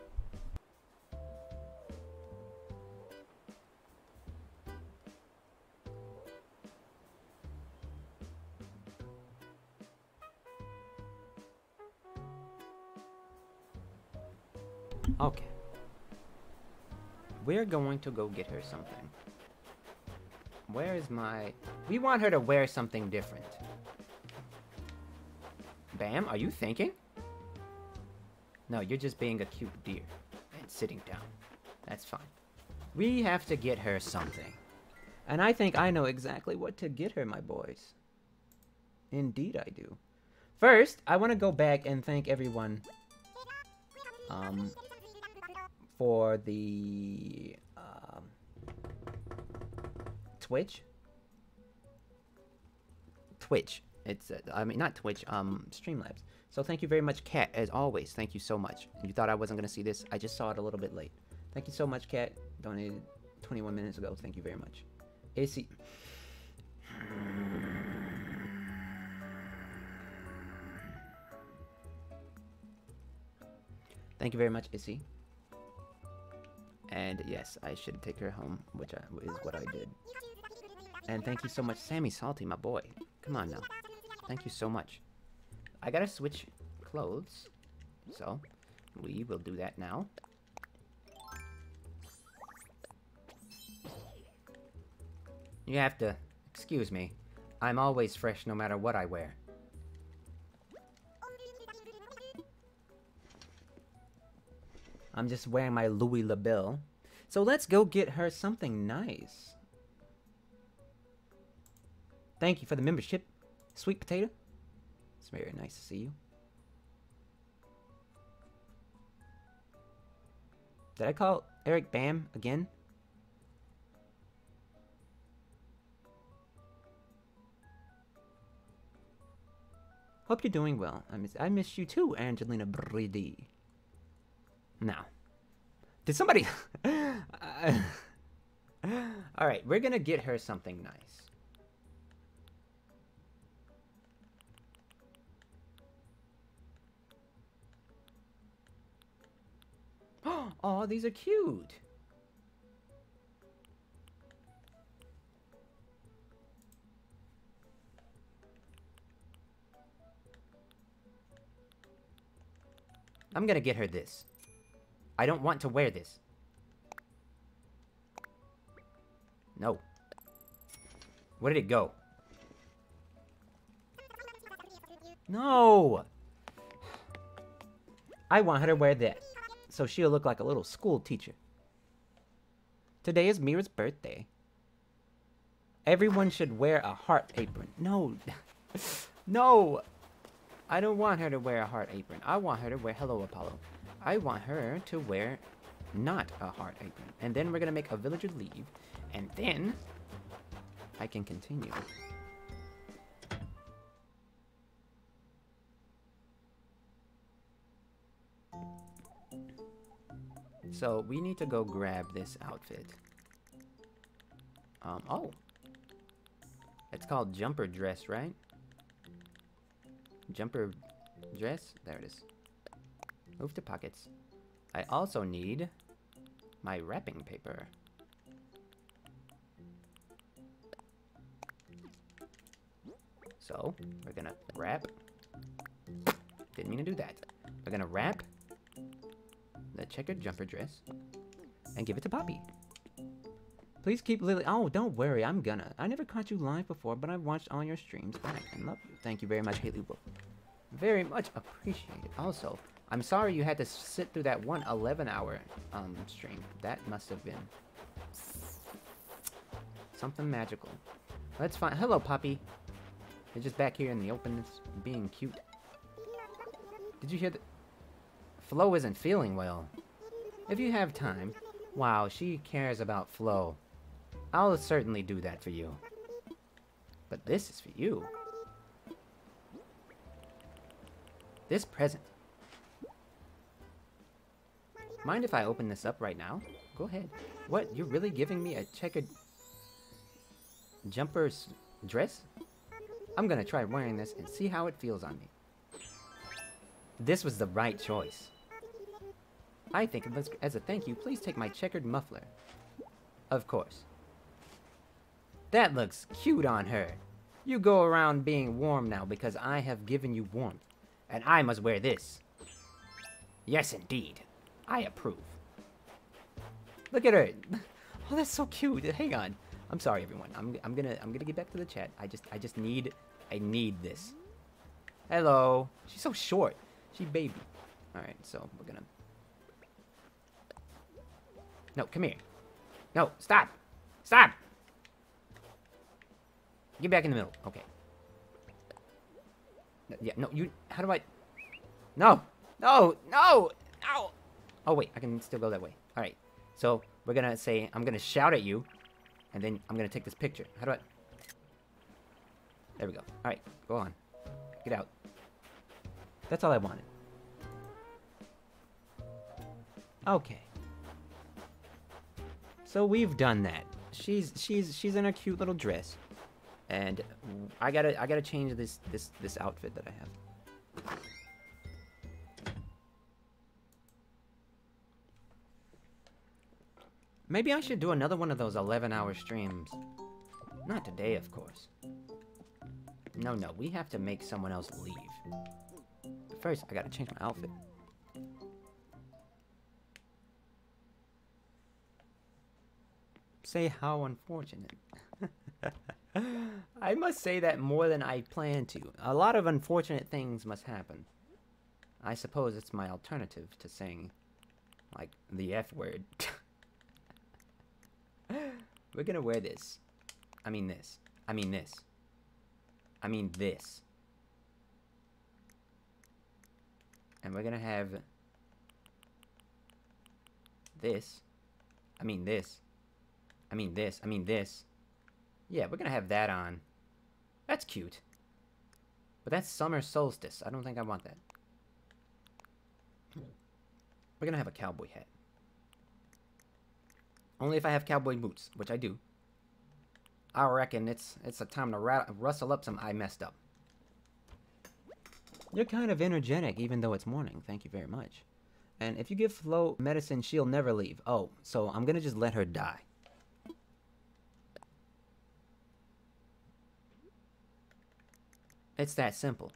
Okay. We're going to go get her something. Where is my... We want her to wear something different. Bam, are you thinking? No, you're just being a cute deer. And sitting down. That's fine. We have to get her something. And I think I know exactly what to get her, my boys. Indeed I do. First, I want to go back and thank everyone um, for the um, Twitch. Twitch. It's uh, I mean not Twitch. Um, Streamlabs. So thank you very much, Cat. As always, thank you so much. You thought I wasn't gonna see this? I just saw it a little bit late. Thank you so much, Cat. Donated 21 minutes ago. Thank you very much. AC. Thank you very much, Issy. And yes, I should take her home, which I, is what I did. And thank you so much, Sammy Salty, my boy. Come on now. Thank you so much. I gotta switch clothes. So, we will do that now. You have to... Excuse me. I'm always fresh no matter what I wear. I'm just wearing my Louis LaBelle. So let's go get her something nice. Thank you for the membership, Sweet Potato. It's very nice to see you. Did I call Eric Bam again? Hope you're doing well. I miss I miss you too, Angelina Brady. Now, did somebody... Alright, we're gonna get her something nice. Oh, these are cute. I'm gonna get her this. I don't want to wear this. No. Where did it go? No! I want her to wear this, so she'll look like a little school teacher. Today is Mira's birthday. Everyone should wear a heart apron. No. no! I don't want her to wear a heart apron. I want her to wear Hello Apollo. I want her to wear not a heart apron. And then we're gonna make a villager leave. And then I can continue. So we need to go grab this outfit. Um, oh. It's called jumper dress, right? Jumper dress? There it is. Move to pockets. I also need my wrapping paper. So, we're gonna wrap. Didn't mean to do that. We're gonna wrap the checkered jumper dress and give it to Poppy. Please keep Lily. Oh, don't worry. I'm gonna. I never caught you live before, but I've watched all your streams back and love you. Thank you very much, Haley Wolf. Very much appreciated. Also, I'm sorry you had to sit through that one 11 hour um, stream. That must have been something magical. Let's find. Hello, Poppy. You're just back here in the openness, being cute. Did you hear that? Flo isn't feeling well. If you have time. Wow, she cares about Flo. I'll certainly do that for you. But this is for you. This present. Mind if I open this up right now? Go ahead. What? You're really giving me a checkered jumper's dress? I'm gonna try wearing this and see how it feels on me. This was the right choice. I think as a thank you, please take my checkered muffler. Of course. That looks cute on her. You go around being warm now because I have given you warmth. And I must wear this. Yes, indeed. I approve. Look at her. Oh, that's so cute. Hang on. I'm sorry, everyone. I'm, I'm gonna I'm gonna get back to the chat. I just I just need I need this. Hello. She's so short. She baby. All right, so we're gonna. No, come here. No, stop. Stop. Get back in the middle. Okay. Yeah, no, you. How do I? No, no, no, no. Oh wait, I can still go that way. All right. So we're gonna say I'm gonna shout at you, and then I'm gonna take this picture. How do I? There we go. All right, go on. Get out. That's all I wanted. Okay. So we've done that. She's she's she's in a cute little dress. And I gotta I gotta change this this this outfit that I have. Maybe I should do another one of those 11 hour streams. Not today, of course. No, no, we have to make someone else leave. But first, I gotta change my outfit. Say how unfortunate. I must say that more than I plan to. A lot of unfortunate things must happen. I suppose it's my alternative to saying, like, the F word. We're gonna wear this. I mean this. I mean this. I mean this. And we're gonna have this. I mean this. I mean this. I mean this. Yeah, we're gonna have that on. That's cute. But that's summer solstice. I don't think I want that. We're gonna have a cowboy hat. Only if I have cowboy boots, which I do. I reckon it's it's a time to rustle up some I messed up. You're kind of energetic, even though it's morning. Thank you very much. And if you give Flo medicine, she'll never leave. Oh, so I'm gonna just let her die. It's that simple.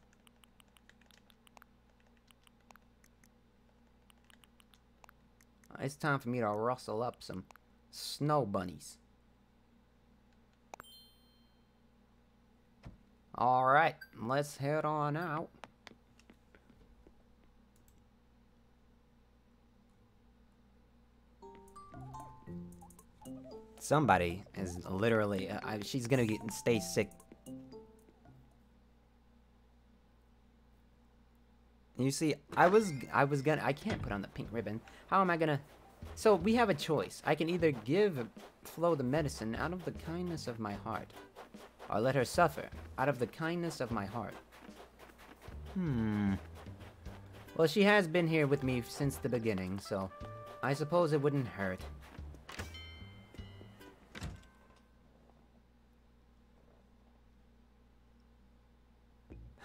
It's time for me to rustle up some snow bunnies. Alright, let's head on out. Somebody is literally, uh, she's gonna get stay sick You see, I was I was gonna I can't put on the pink ribbon. How am I gonna So we have a choice. I can either give Flo the medicine out of the kindness of my heart. Or let her suffer out of the kindness of my heart. Hmm. Well, she has been here with me since the beginning, so I suppose it wouldn't hurt.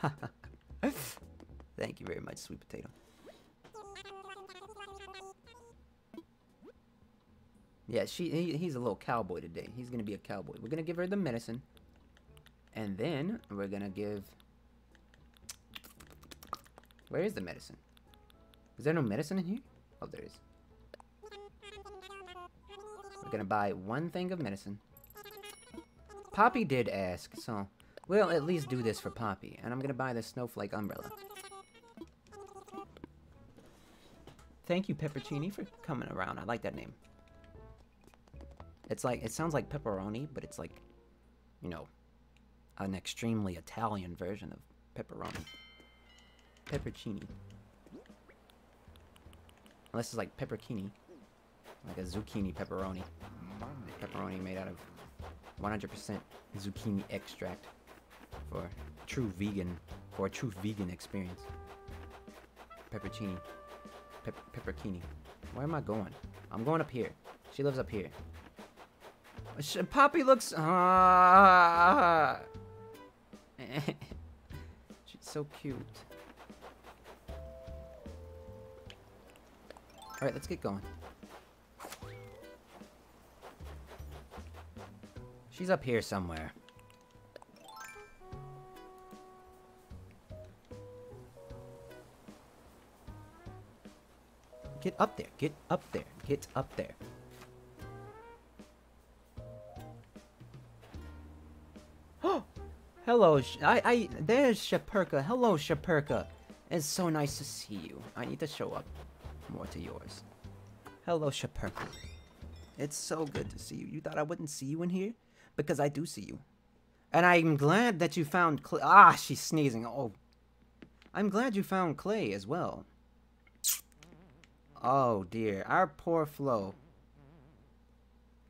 Thank you very much, sweet potato. Yeah, she he, he's a little cowboy today. He's gonna be a cowboy. We're gonna give her the medicine. And then we're gonna give Where is the medicine? Is there no medicine in here? Oh there is. We're gonna buy one thing of medicine. Poppy did ask, so we'll at least do this for Poppy. And I'm gonna buy the snowflake umbrella. Thank you, Peppercini, for coming around. I like that name. It's like, it sounds like pepperoni, but it's like, you know, an extremely Italian version of pepperoni. Peppercini. Unless it's like peppercini. Like a zucchini pepperoni. Pepperoni made out of 100% zucchini extract for true vegan, for a true vegan experience. Peppercini. Pep peppercini. Where am I going? I'm going up here. She lives up here. Poppy looks... Uh, she's so cute. Alright, let's get going. She's up here somewhere. Get up there. Get up there. Get up there. Hello, I, I, there's Shapurka. Hello, Shaperka. It's so nice to see you. I need to show up more to yours. Hello, Shaperka. It's so good to see you. You thought I wouldn't see you in here? Because I do see you. And I'm glad that you found Clay. Ah, she's sneezing. Oh. I'm glad you found Clay as well. Oh, dear. Our poor Flo.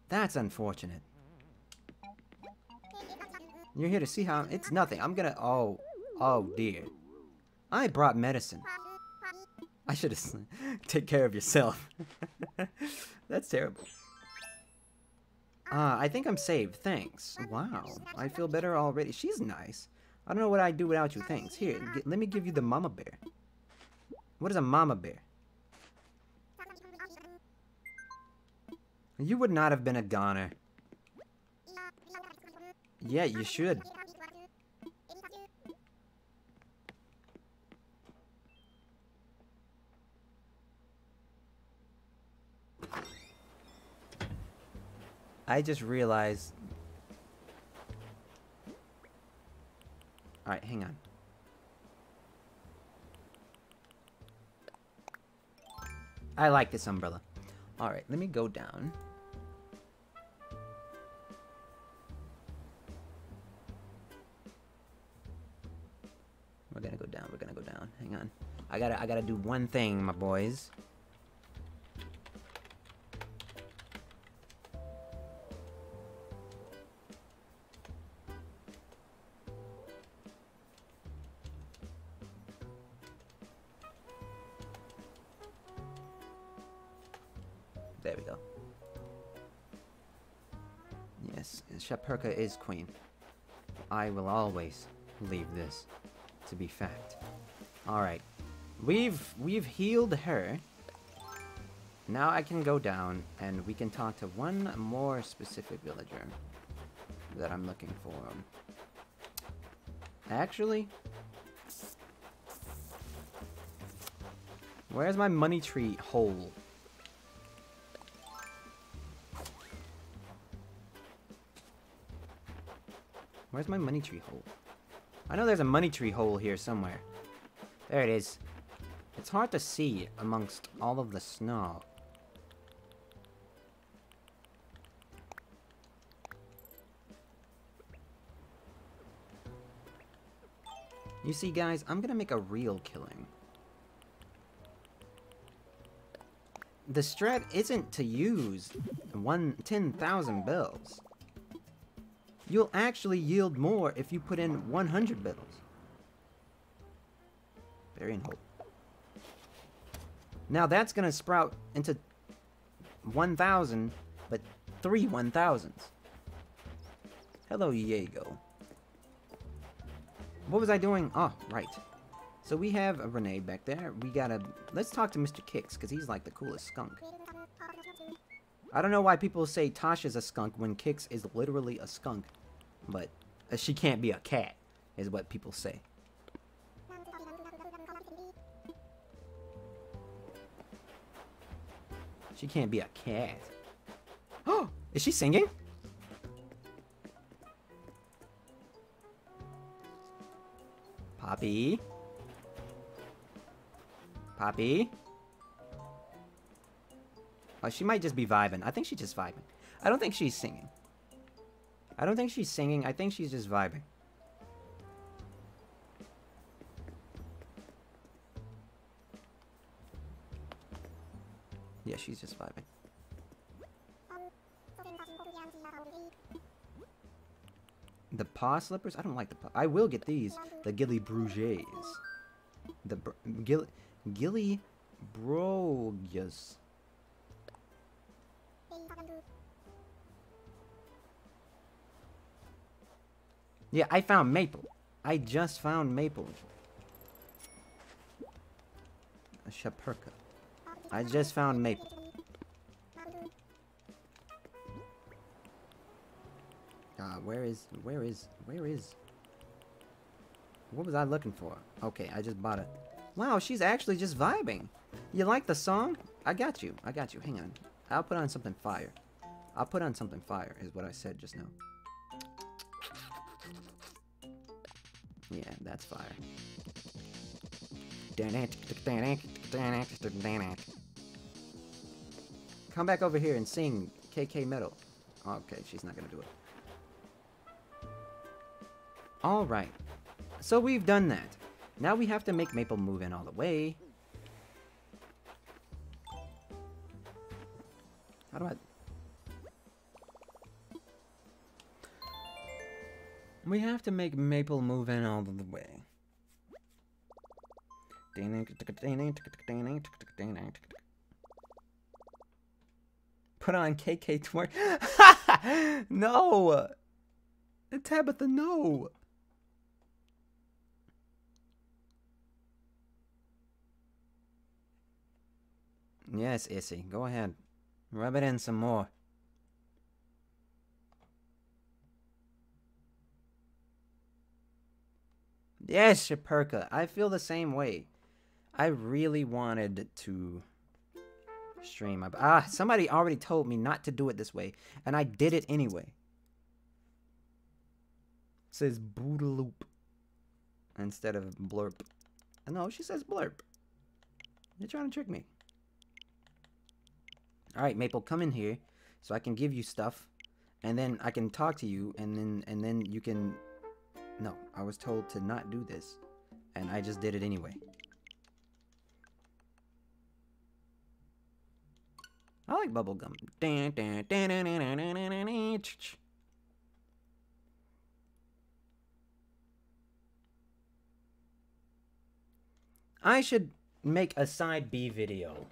That's unfortunate. You're here to see how... It's nothing. I'm gonna... Oh. Oh, dear. I brought medicine. I should have... Take care of yourself. That's terrible. Ah, uh, I think I'm saved. Thanks. Wow. I feel better already. She's nice. I don't know what I'd do without you. Thanks. Here, let me give you the mama bear. What is a mama bear? You would not have been a goner. Yeah, you should. I just realized... Alright, hang on. I like this umbrella. Alright, let me go down. We're gonna go down, we're gonna go down. Hang on. I gotta I gotta do one thing, my boys. There we go. Yes, Shapurka is queen. I will always leave this to be fact. Alright. We've we've healed her. Now I can go down and we can talk to one more specific villager that I'm looking for. Actually, where's my money tree hole? Where's my money tree hole? I know there's a money tree hole here somewhere. There it is. It's hard to see amongst all of the snow. You see, guys, I'm gonna make a real killing. The strat isn't to use one 10,000 bells. You'll actually yield more if you put in 100 bells. Bury and. Now that's going to sprout into 1,000, but three 1,000s. Hello, Diego. What was I doing? Oh, right. So we have a Renee back there. We gotta... Let's talk to Mr. Kicks, because he's like the coolest skunk. I don't know why people say Tasha's a skunk when Kicks is literally a skunk. But uh, she can't be a cat, is what people say. She can't be a cat. Oh! Is she singing? Poppy? Poppy? Oh, she might just be vibing. I think she's just vibing. I don't think she's singing. I don't think she's singing. I think she's just vibing. Yeah, she's just vibing. The paw slippers? I don't like the paw. I will get these. The Gilly Bruges. The br Gilly... Gilly Brogues. Yeah, I found maple. I just found maple. A Schapurka. I just found maple. Uh, where is, where is, where is? What was I looking for? Okay, I just bought it. Wow, she's actually just vibing. You like the song? I got you. I got you. Hang on. I'll put on something fire. I'll put on something fire, is what I said just now. Yeah, that's fire. Come back over here and sing KK Metal. Okay, she's not gonna do it. Alright. So we've done that. Now we have to make Maple move in all the way. How do I... We have to make Maple move in all the way. Put on KK twerk. no! Tabitha, no! Yes, Issy, go ahead. Rub it in some more. Yes, Shaperka, I feel the same way. I really wanted to stream. Ah, somebody already told me not to do it this way, and I did it anyway. It says Boodaloop instead of blurp. No, she says blurp. You're trying to trick me. Alright, Maple, come in here so I can give you stuff and then I can talk to you and then and then you can No, I was told to not do this and I just did it anyway. I like bubblegum. I should make a side B video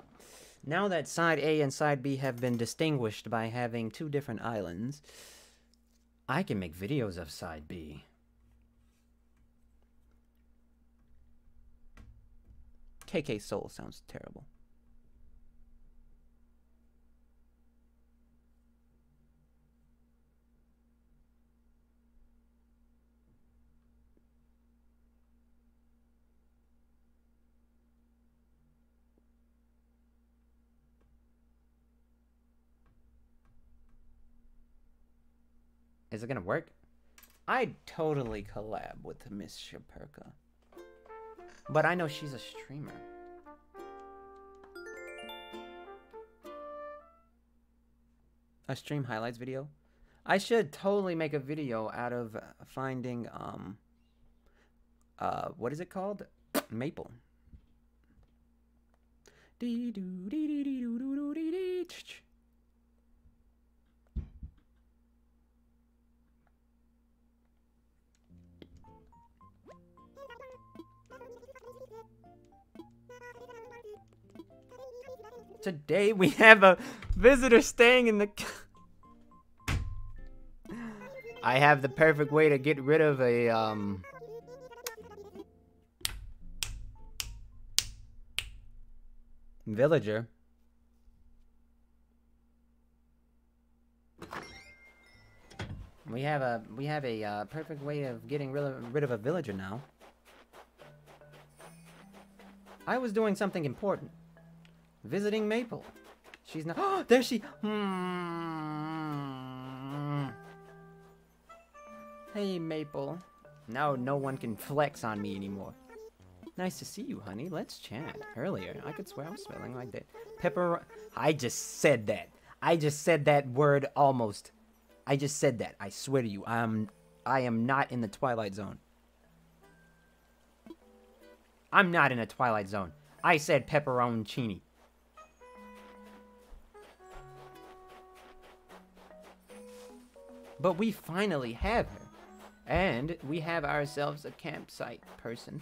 now that side A and side B have been distinguished by having two different islands, I can make videos of side B. KK Soul sounds terrible. Is it gonna work? I'd totally collab with Miss Shaperka. But I know she's a streamer. A stream highlights video? I should totally make a video out of finding, um, uh, what is it called? Maple. Dee doo dee dee doo doo dee dee. Today we have a visitor staying in the... I have the perfect way to get rid of a, um... Villager. We have a we have a uh, perfect way of getting rid of, rid of a villager now. I was doing something important. Visiting Maple. She's not- Oh, there she- hmm. Hey, Maple. Now no one can flex on me anymore. Nice to see you, honey. Let's chat. Earlier, I could swear I was smelling like that. Pepper... I just said that. I just said that word almost. I just said that. I swear to you, I'm... I am not in the Twilight Zone. I'm not in a Twilight Zone. I said pepperoncini. But we finally have her. And we have ourselves a campsite person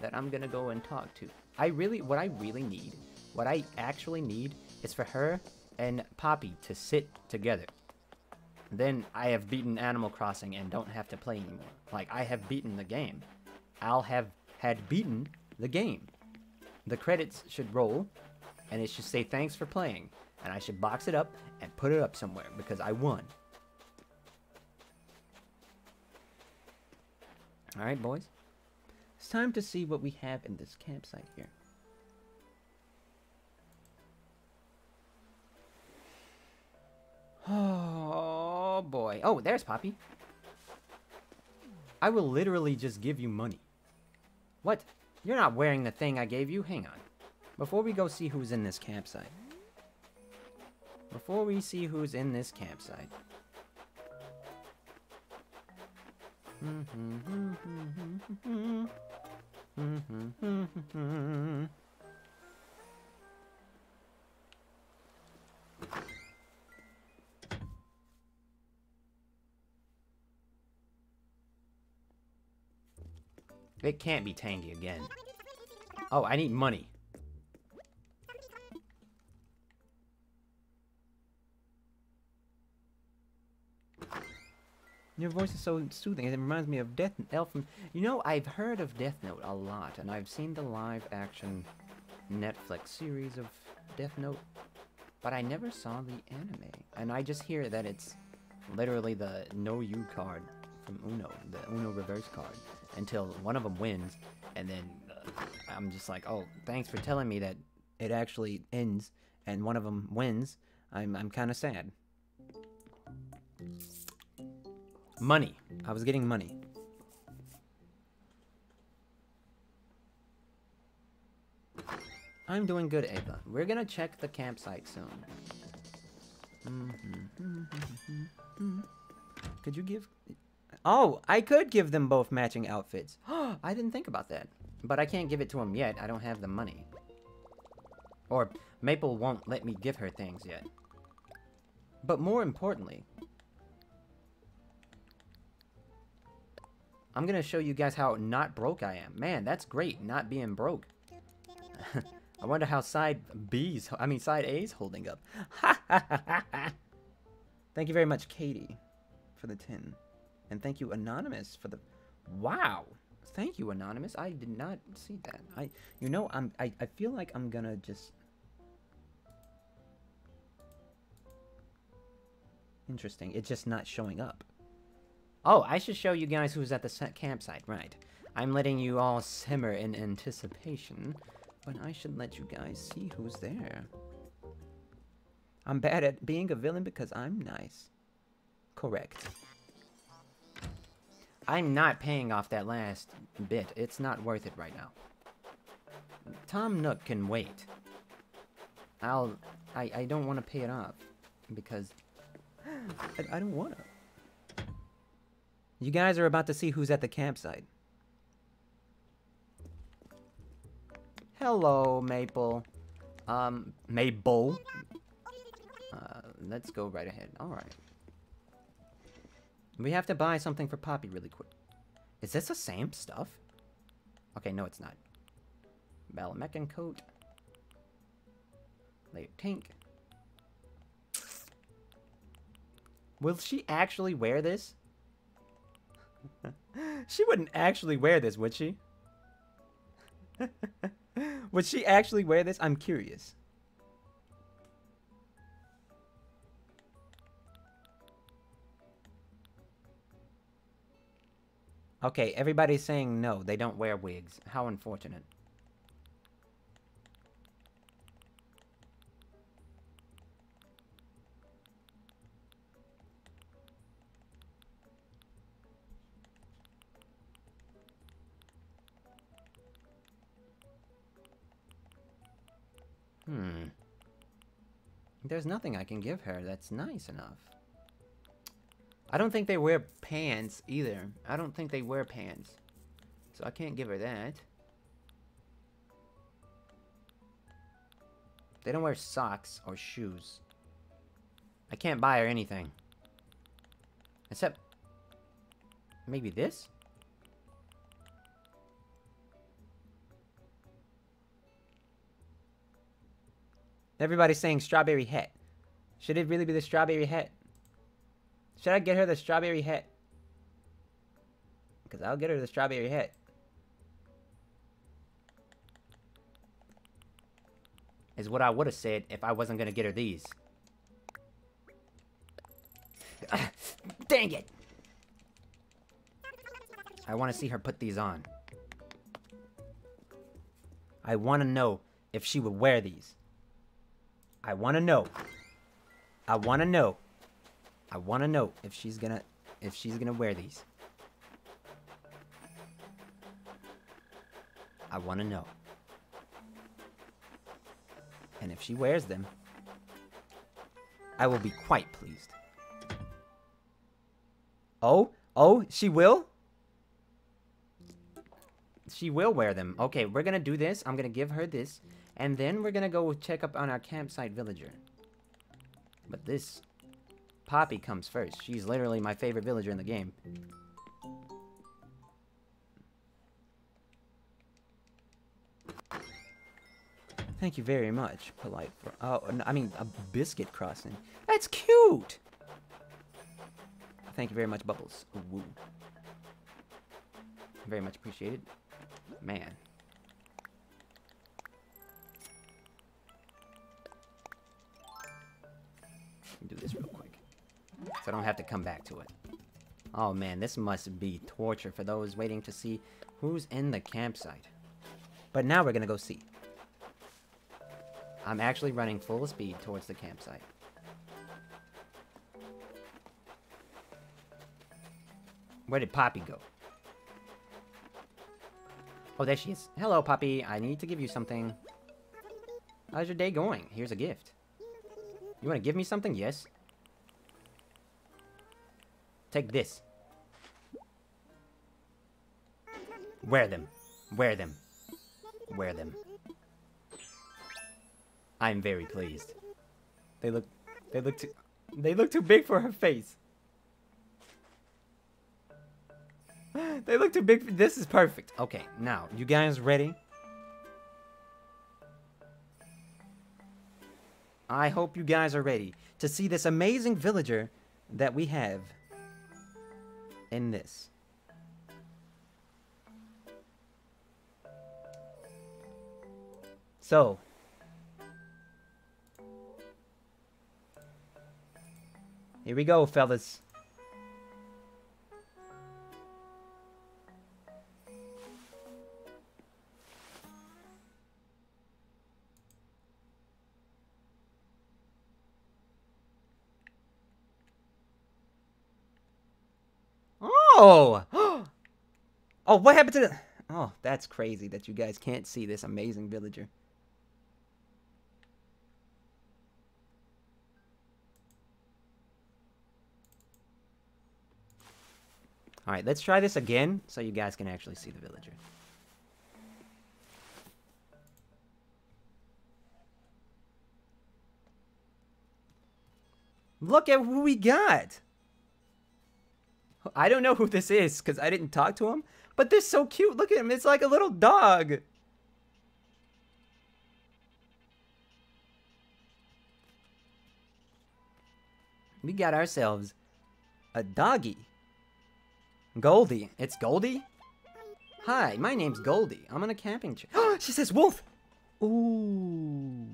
that I'm gonna go and talk to. I really, what I really need, what I actually need is for her and Poppy to sit together. Then I have beaten Animal Crossing and don't have to play anymore. Like, I have beaten the game. I'll have had beaten the game. The credits should roll, and it should say thanks for playing. And I should box it up and put it up somewhere because I won. Alright, boys. It's time to see what we have in this campsite here. Oh boy. Oh, there's Poppy. I will literally just give you money. What? You're not wearing the thing I gave you? Hang on. Before we go see who's in this campsite. Before we see who's in this campsite. It can't be Tangy again. Oh, I need money. Your voice is so soothing. It reminds me of Death Elf. You know, I've heard of Death Note a lot, and I've seen the live-action Netflix series of Death Note, but I never saw the anime. And I just hear that it's literally the No You card from Uno, the Uno reverse card, until one of them wins, and then uh, I'm just like, oh, thanks for telling me that it actually ends, and one of them wins. I'm I'm kind of sad. Money. I was getting money. I'm doing good, Ava. We're gonna check the campsite soon. Mm-hmm. Could you give... Oh, I could give them both matching outfits. I didn't think about that. But I can't give it to them yet. I don't have the money. Or Maple won't let me give her things yet. But more importantly, I'm gonna show you guys how not broke I am. Man, that's great, not being broke. I wonder how side B's, I mean side A's holding up. Ha ha. Thank you very much, Katie, for the 10. And thank you, Anonymous, for the... Wow! Thank you, Anonymous. I did not see that. I, You know, I'm, I, I feel like I'm gonna just... Interesting. It's just not showing up. Oh, I should show you guys who's at the campsite, right. I'm letting you all simmer in anticipation, but I should let you guys see who's there. I'm bad at being a villain because I'm nice. Correct. I'm not paying off that last bit. It's not worth it right now. Tom Nook can wait. I'll... I, I don't want to pay it off. Because... I, I don't want to. You guys are about to see who's at the campsite. Hello, Maple. Um, Maple. Uh, let's go right ahead. Alright. We have to buy something for Poppy really quick. Is this the same stuff? Okay, no it's not. Balmacaan coat. Layer tank. Will she actually wear this? she wouldn't actually wear this, would she? would she actually wear this? I'm curious. Okay, everybody's saying no, they don't wear wigs. How unfortunate. Hmm. There's nothing I can give her that's nice enough. I don't think they wear pants either. I don't think they wear pants. So I can't give her that. They don't wear socks or shoes. I can't buy her anything. Except... Maybe this? Everybody's saying strawberry hat. Should it really be the strawberry hat? Should I get her the strawberry hat? Because I'll get her the strawberry hat. Is what I would have said if I wasn't going to get her these. Dang it! I want to see her put these on. I want to know if she would wear these. I want to know. I want to know. I want to know if she's gonna if she's gonna wear these. I want to know. And if she wears them, I will be quite pleased. Oh, oh, she will? She will wear them. Okay, we're gonna do this. I'm gonna give her this. And then we're gonna go check up on our campsite villager. But this Poppy comes first. She's literally my favorite villager in the game. Thank you very much, polite. For, oh, I mean, a biscuit crossing. That's cute! Thank you very much, Bubbles. Woo. Very much appreciated. Man. Do this real quick. So I don't have to come back to it. Oh man, this must be torture for those waiting to see who's in the campsite. But now we're gonna go see. I'm actually running full speed towards the campsite. Where did Poppy go? Oh, there she is. Hello, Poppy. I need to give you something. How's your day going? Here's a gift. You want to give me something? Yes. Take this. Wear them. Wear them. Wear them. I'm very pleased. They look... They look too... They look too big for her face. they look too big. For, this is perfect. Okay, now, you guys ready? I hope you guys are ready to see this amazing villager that we have in this. So, here we go, fellas. Oh! oh, what happened to the... Oh, that's crazy that you guys can't see this amazing villager. Alright, let's try this again so you guys can actually see the villager. Look at who we got! I don't know who this is because I didn't talk to him. But they're so cute. Look at him. It's like a little dog. We got ourselves a doggy. Goldie. It's Goldie? Hi, my name's Goldie. I'm on a camping trip. she says wolf! Ooh.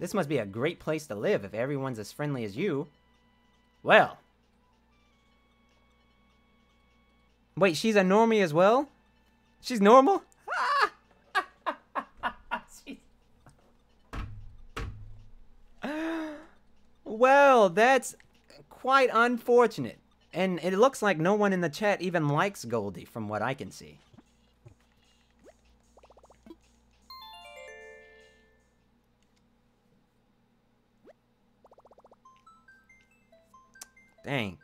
This must be a great place to live if everyone's as friendly as you. Well, Wait, she's a normie as well? She's normal? well, that's quite unfortunate. And it looks like no one in the chat even likes Goldie from what I can see. Dang.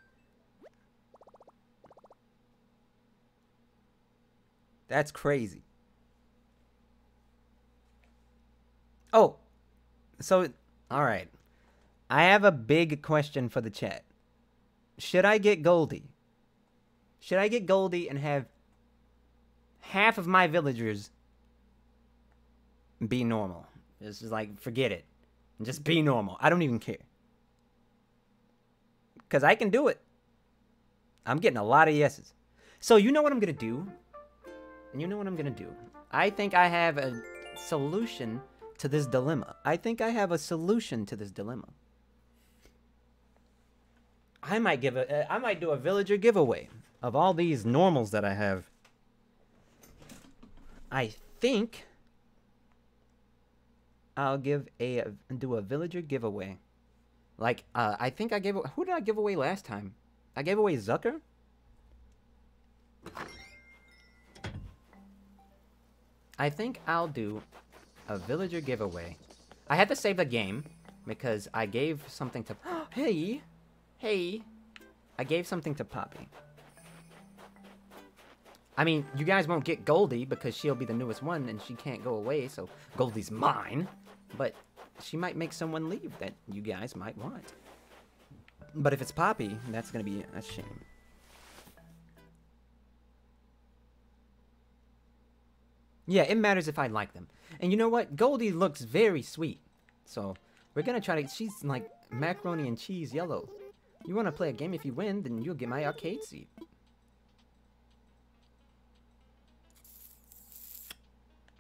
That's crazy. Oh, so, alright. I have a big question for the chat. Should I get Goldie? Should I get Goldie and have half of my villagers be normal? Just like, forget it. Just be normal. I don't even care. Because I can do it. I'm getting a lot of yeses. So you know what I'm going to do? You know what I'm to do? I think I have a solution to this dilemma. I think I have a solution to this dilemma. I might give a uh, might do a villager giveaway of all these normals that I have. I think I'll give a do a villager giveaway. Like uh, I think I gave who did I give away last time? I gave away Zucker. I think I'll do a villager giveaway. I had to save the game because I gave something to Hey. Hey. I gave something to Poppy. I mean, you guys won't get Goldie because she'll be the newest one and she can't go away, so Goldie's mine. But she might make someone leave that you guys might want. But if it's Poppy, that's going to be a shame. Yeah, it matters if I like them. And you know what? Goldie looks very sweet. So, we're to try to... She's like macaroni and cheese yellow. You want to play a game? If you win, then you'll get my arcade seat.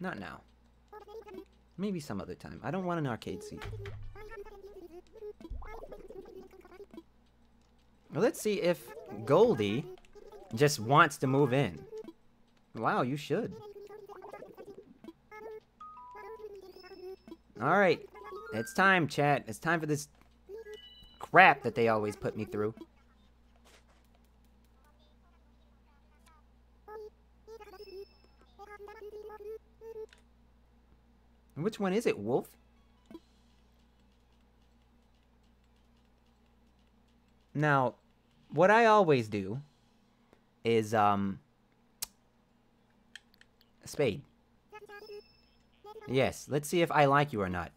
Not now. Maybe some other time. I don't want an arcade seat. Well, let's see if Goldie just wants to move in. Wow, you should. Alright. It's time, chat. It's time for this crap that they always put me through. Which one is it, Wolf? Now, what I always do is, um, spade. Yes, let's see if I like you or not.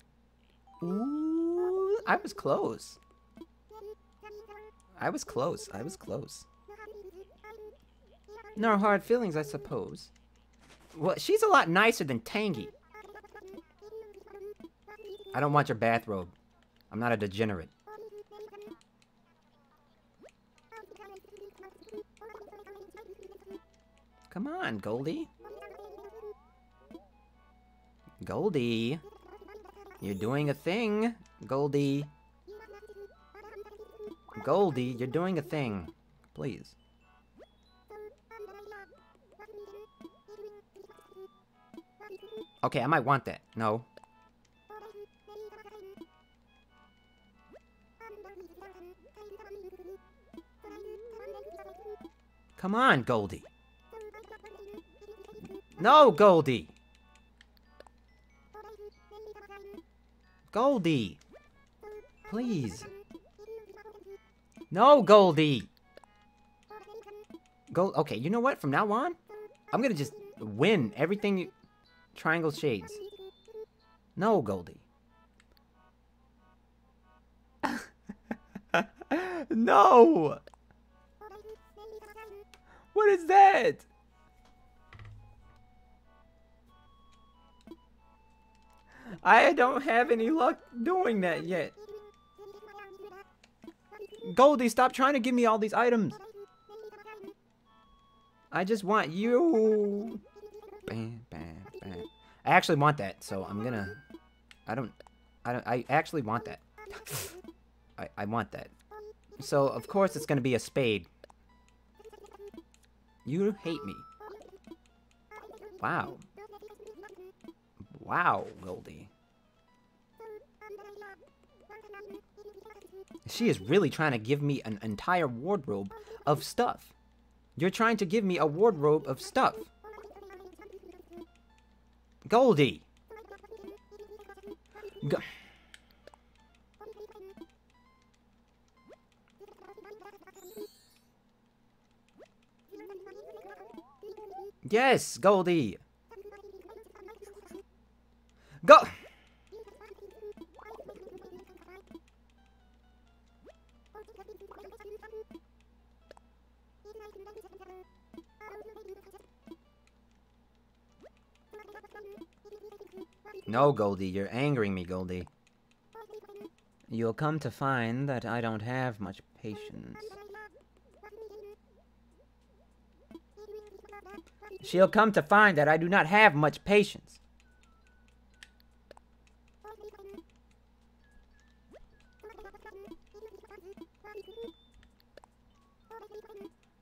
Ooh, I was close. I was close. I was close. No hard feelings, I suppose. Well, she's a lot nicer than Tangy. I don't want your bathrobe. I'm not a degenerate. Come on, Goldie. Goldie. You're doing a thing, Goldie. Goldie, you're doing a thing. Please. Okay, I might want that. No. Come on, Goldie. No, Goldie. Goldie. Please. No, Goldie! Gold. Okay, you know what? From now on, I'm gonna just win everything. You... Triangle shades. No, Goldie. no! What is that? I don't have any luck doing that yet. Goldie, stop trying to give me all these items. I just want you. Bam, bam, bam. I actually want that, so I'm gonna... I don't... I don't... I actually want that. I, I want that. So, of course, it's gonna be a spade. You hate me. Wow. Wow, Goldie. She is really trying to give me an entire wardrobe of stuff. You're trying to give me a wardrobe of stuff. Goldie! Go yes, Goldie! Go. No, Goldie, you're angering me, Goldie. You'll come to find that I don't have much patience. She'll come to find that I do not have much patience.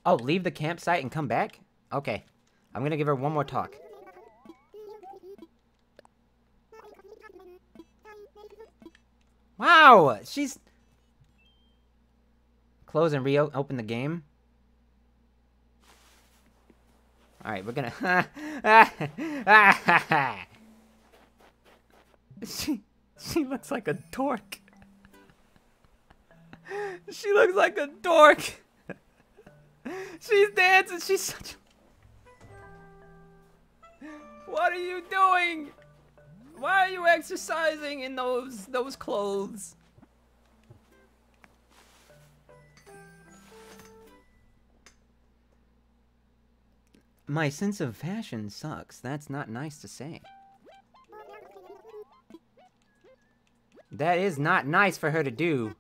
Oh, leave the campsite and come back? Okay. I'm gonna give her one more talk. Wow! She's... Close and reopen the game. Alright, we're gonna... she, she looks like a dork. she looks like a dork. She's dancing. She's such... What are you doing? Why are you exercising in those those clothes? My sense of fashion sucks. That's not nice to say. That is not nice for her to do.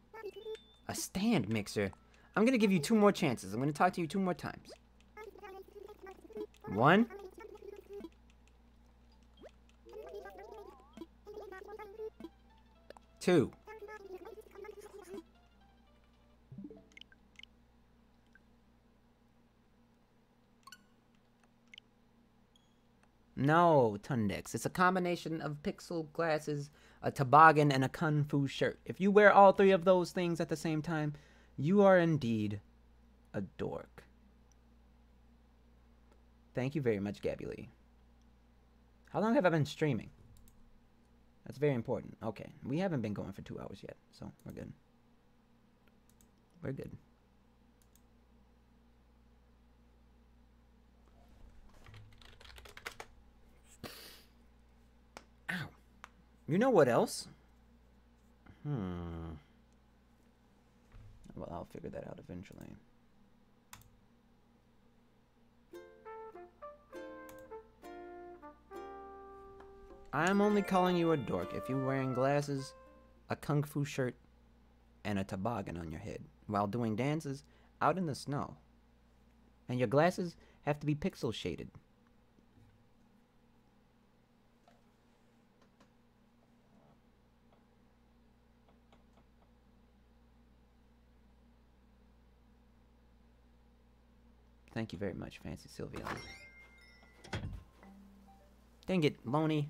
A stand mixer. I'm gonna give you two more chances. I'm gonna talk to you two more times. One. Two. No, Tundex. It's a combination of pixel glasses, a toboggan, and a kung fu shirt. If you wear all three of those things at the same time, you are indeed a dork. Thank you very much, Gabby Lee. How long have I been streaming? That's very important. Okay, we haven't been going for two hours yet, so we're good. We're good. Ow. You know what else? Hmm. Well, I'll figure that out eventually. I'm only calling you a dork if you're wearing glasses, a kung fu shirt, and a toboggan on your head while doing dances out in the snow. And your glasses have to be pixel shaded. Thank you very much, Fancy Sylvia. Dang it, Loney.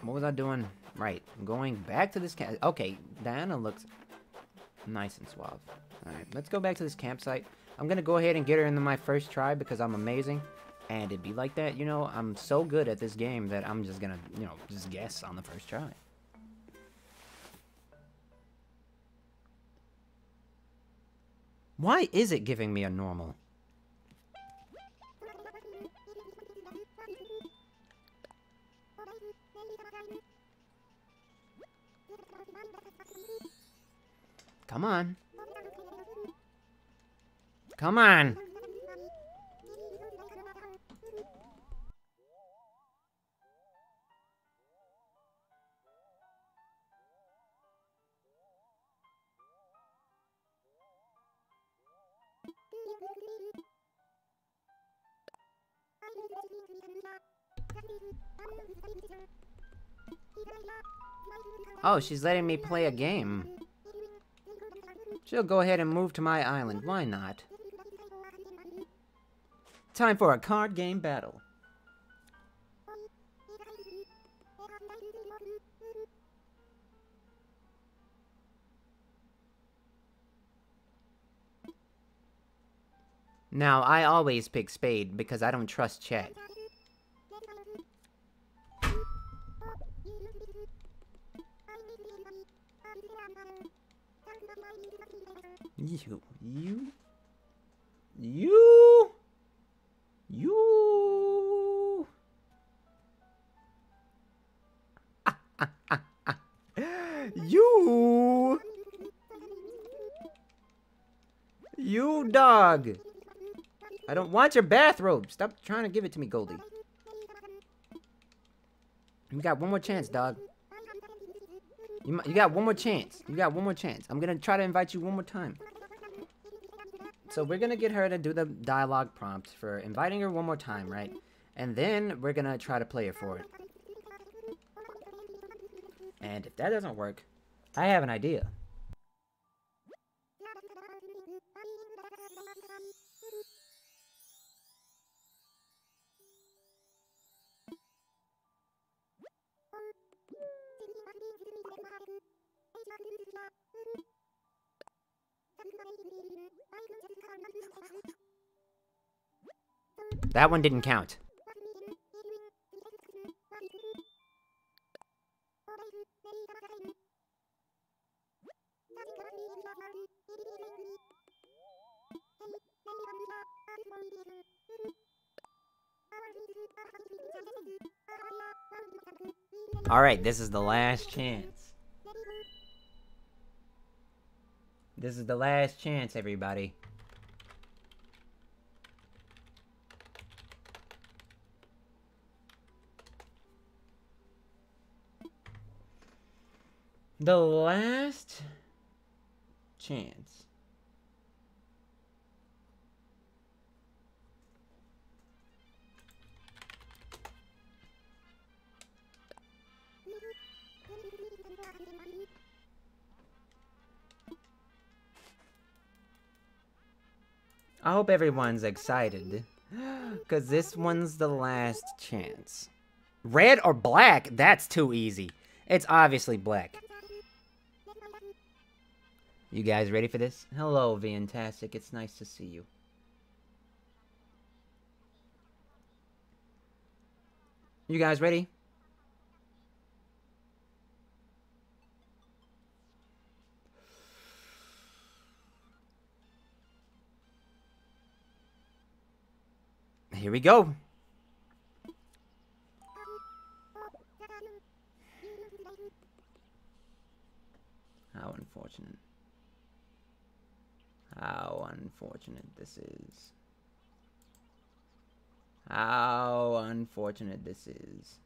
What was I doing? Right, going back to this camp. Okay, Diana looks nice and suave. Alright, let's go back to this campsite. I'm gonna go ahead and get her into my first try because I'm amazing. And it'd be like that, you know, I'm so good at this game that I'm just gonna, you know, just guess on the first try. Why is it giving me a normal? Come on. Come on. Oh, she's letting me play a game. She'll go ahead and move to my island. Why not? Time for a card game battle. Now, I always pick Spade because I don't trust chat. You, you, You. You. you. You dog. I don't want your bathrobe. Stop trying to give it to me, Goldie. We got one more chance, dog. You, you got one more chance. You got one more chance. I'm gonna try to invite you one more time. So we're gonna get her to do the dialogue prompt for inviting her one more time, right? And then we're gonna try to play her for it. And if that doesn't work, I have an idea. That one didn't count. Alright, this is the last chance. This is the last chance, everybody. The last chance. I hope everyone's excited. Because this one's the last chance. Red or black? That's too easy. It's obviously black. You guys ready for this? Hello, Fantastic. It's nice to see you. You guys ready? Here we go. How unfortunate. How unfortunate this is. How unfortunate this is.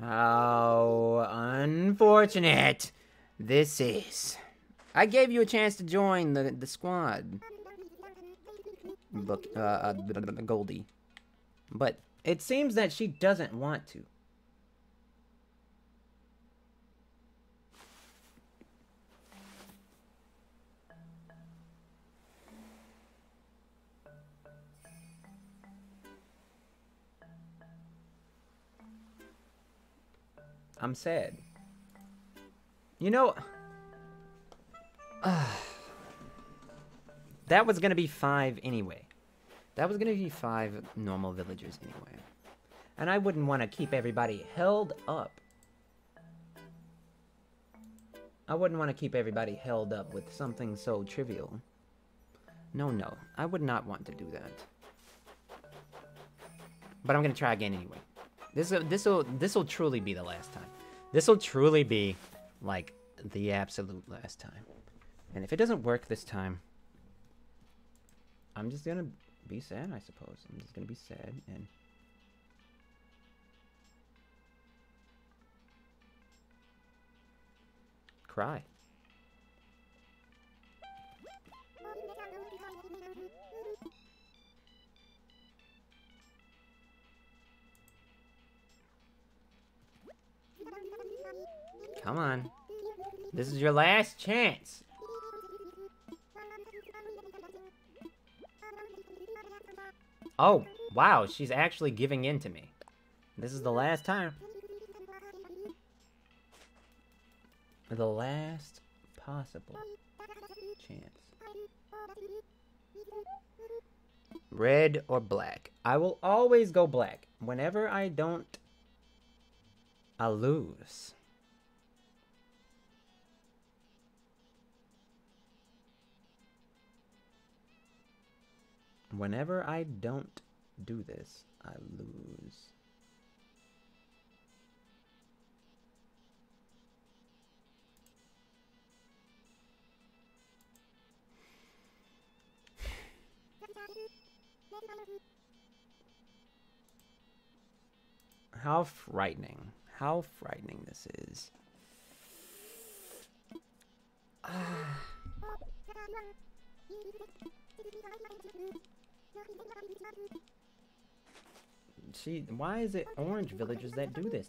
How unfortunate this is. I gave you a chance to join the, the squad. Book, uh, uh, Goldie. But it seems that she doesn't want to. I'm sad. You know, uh, that was gonna be five anyway. That was gonna be five normal villagers anyway. And I wouldn't want to keep everybody held up. I wouldn't want to keep everybody held up with something so trivial. No, no. I would not want to do that. But I'm gonna try again anyway. This this will this will truly be the last time. This will truly be like the absolute last time. And if it doesn't work this time, I'm just gonna be sad, I suppose. I'm just gonna be sad and cry. Come on. This is your last chance. Oh, wow, she's actually giving in to me. This is the last time. The last possible chance. red or black. I will always go black. Whenever I don't, I lose. Whenever I don't do this, I lose. How frightening. How frightening this is. Ah. She, why is it orange villagers that do this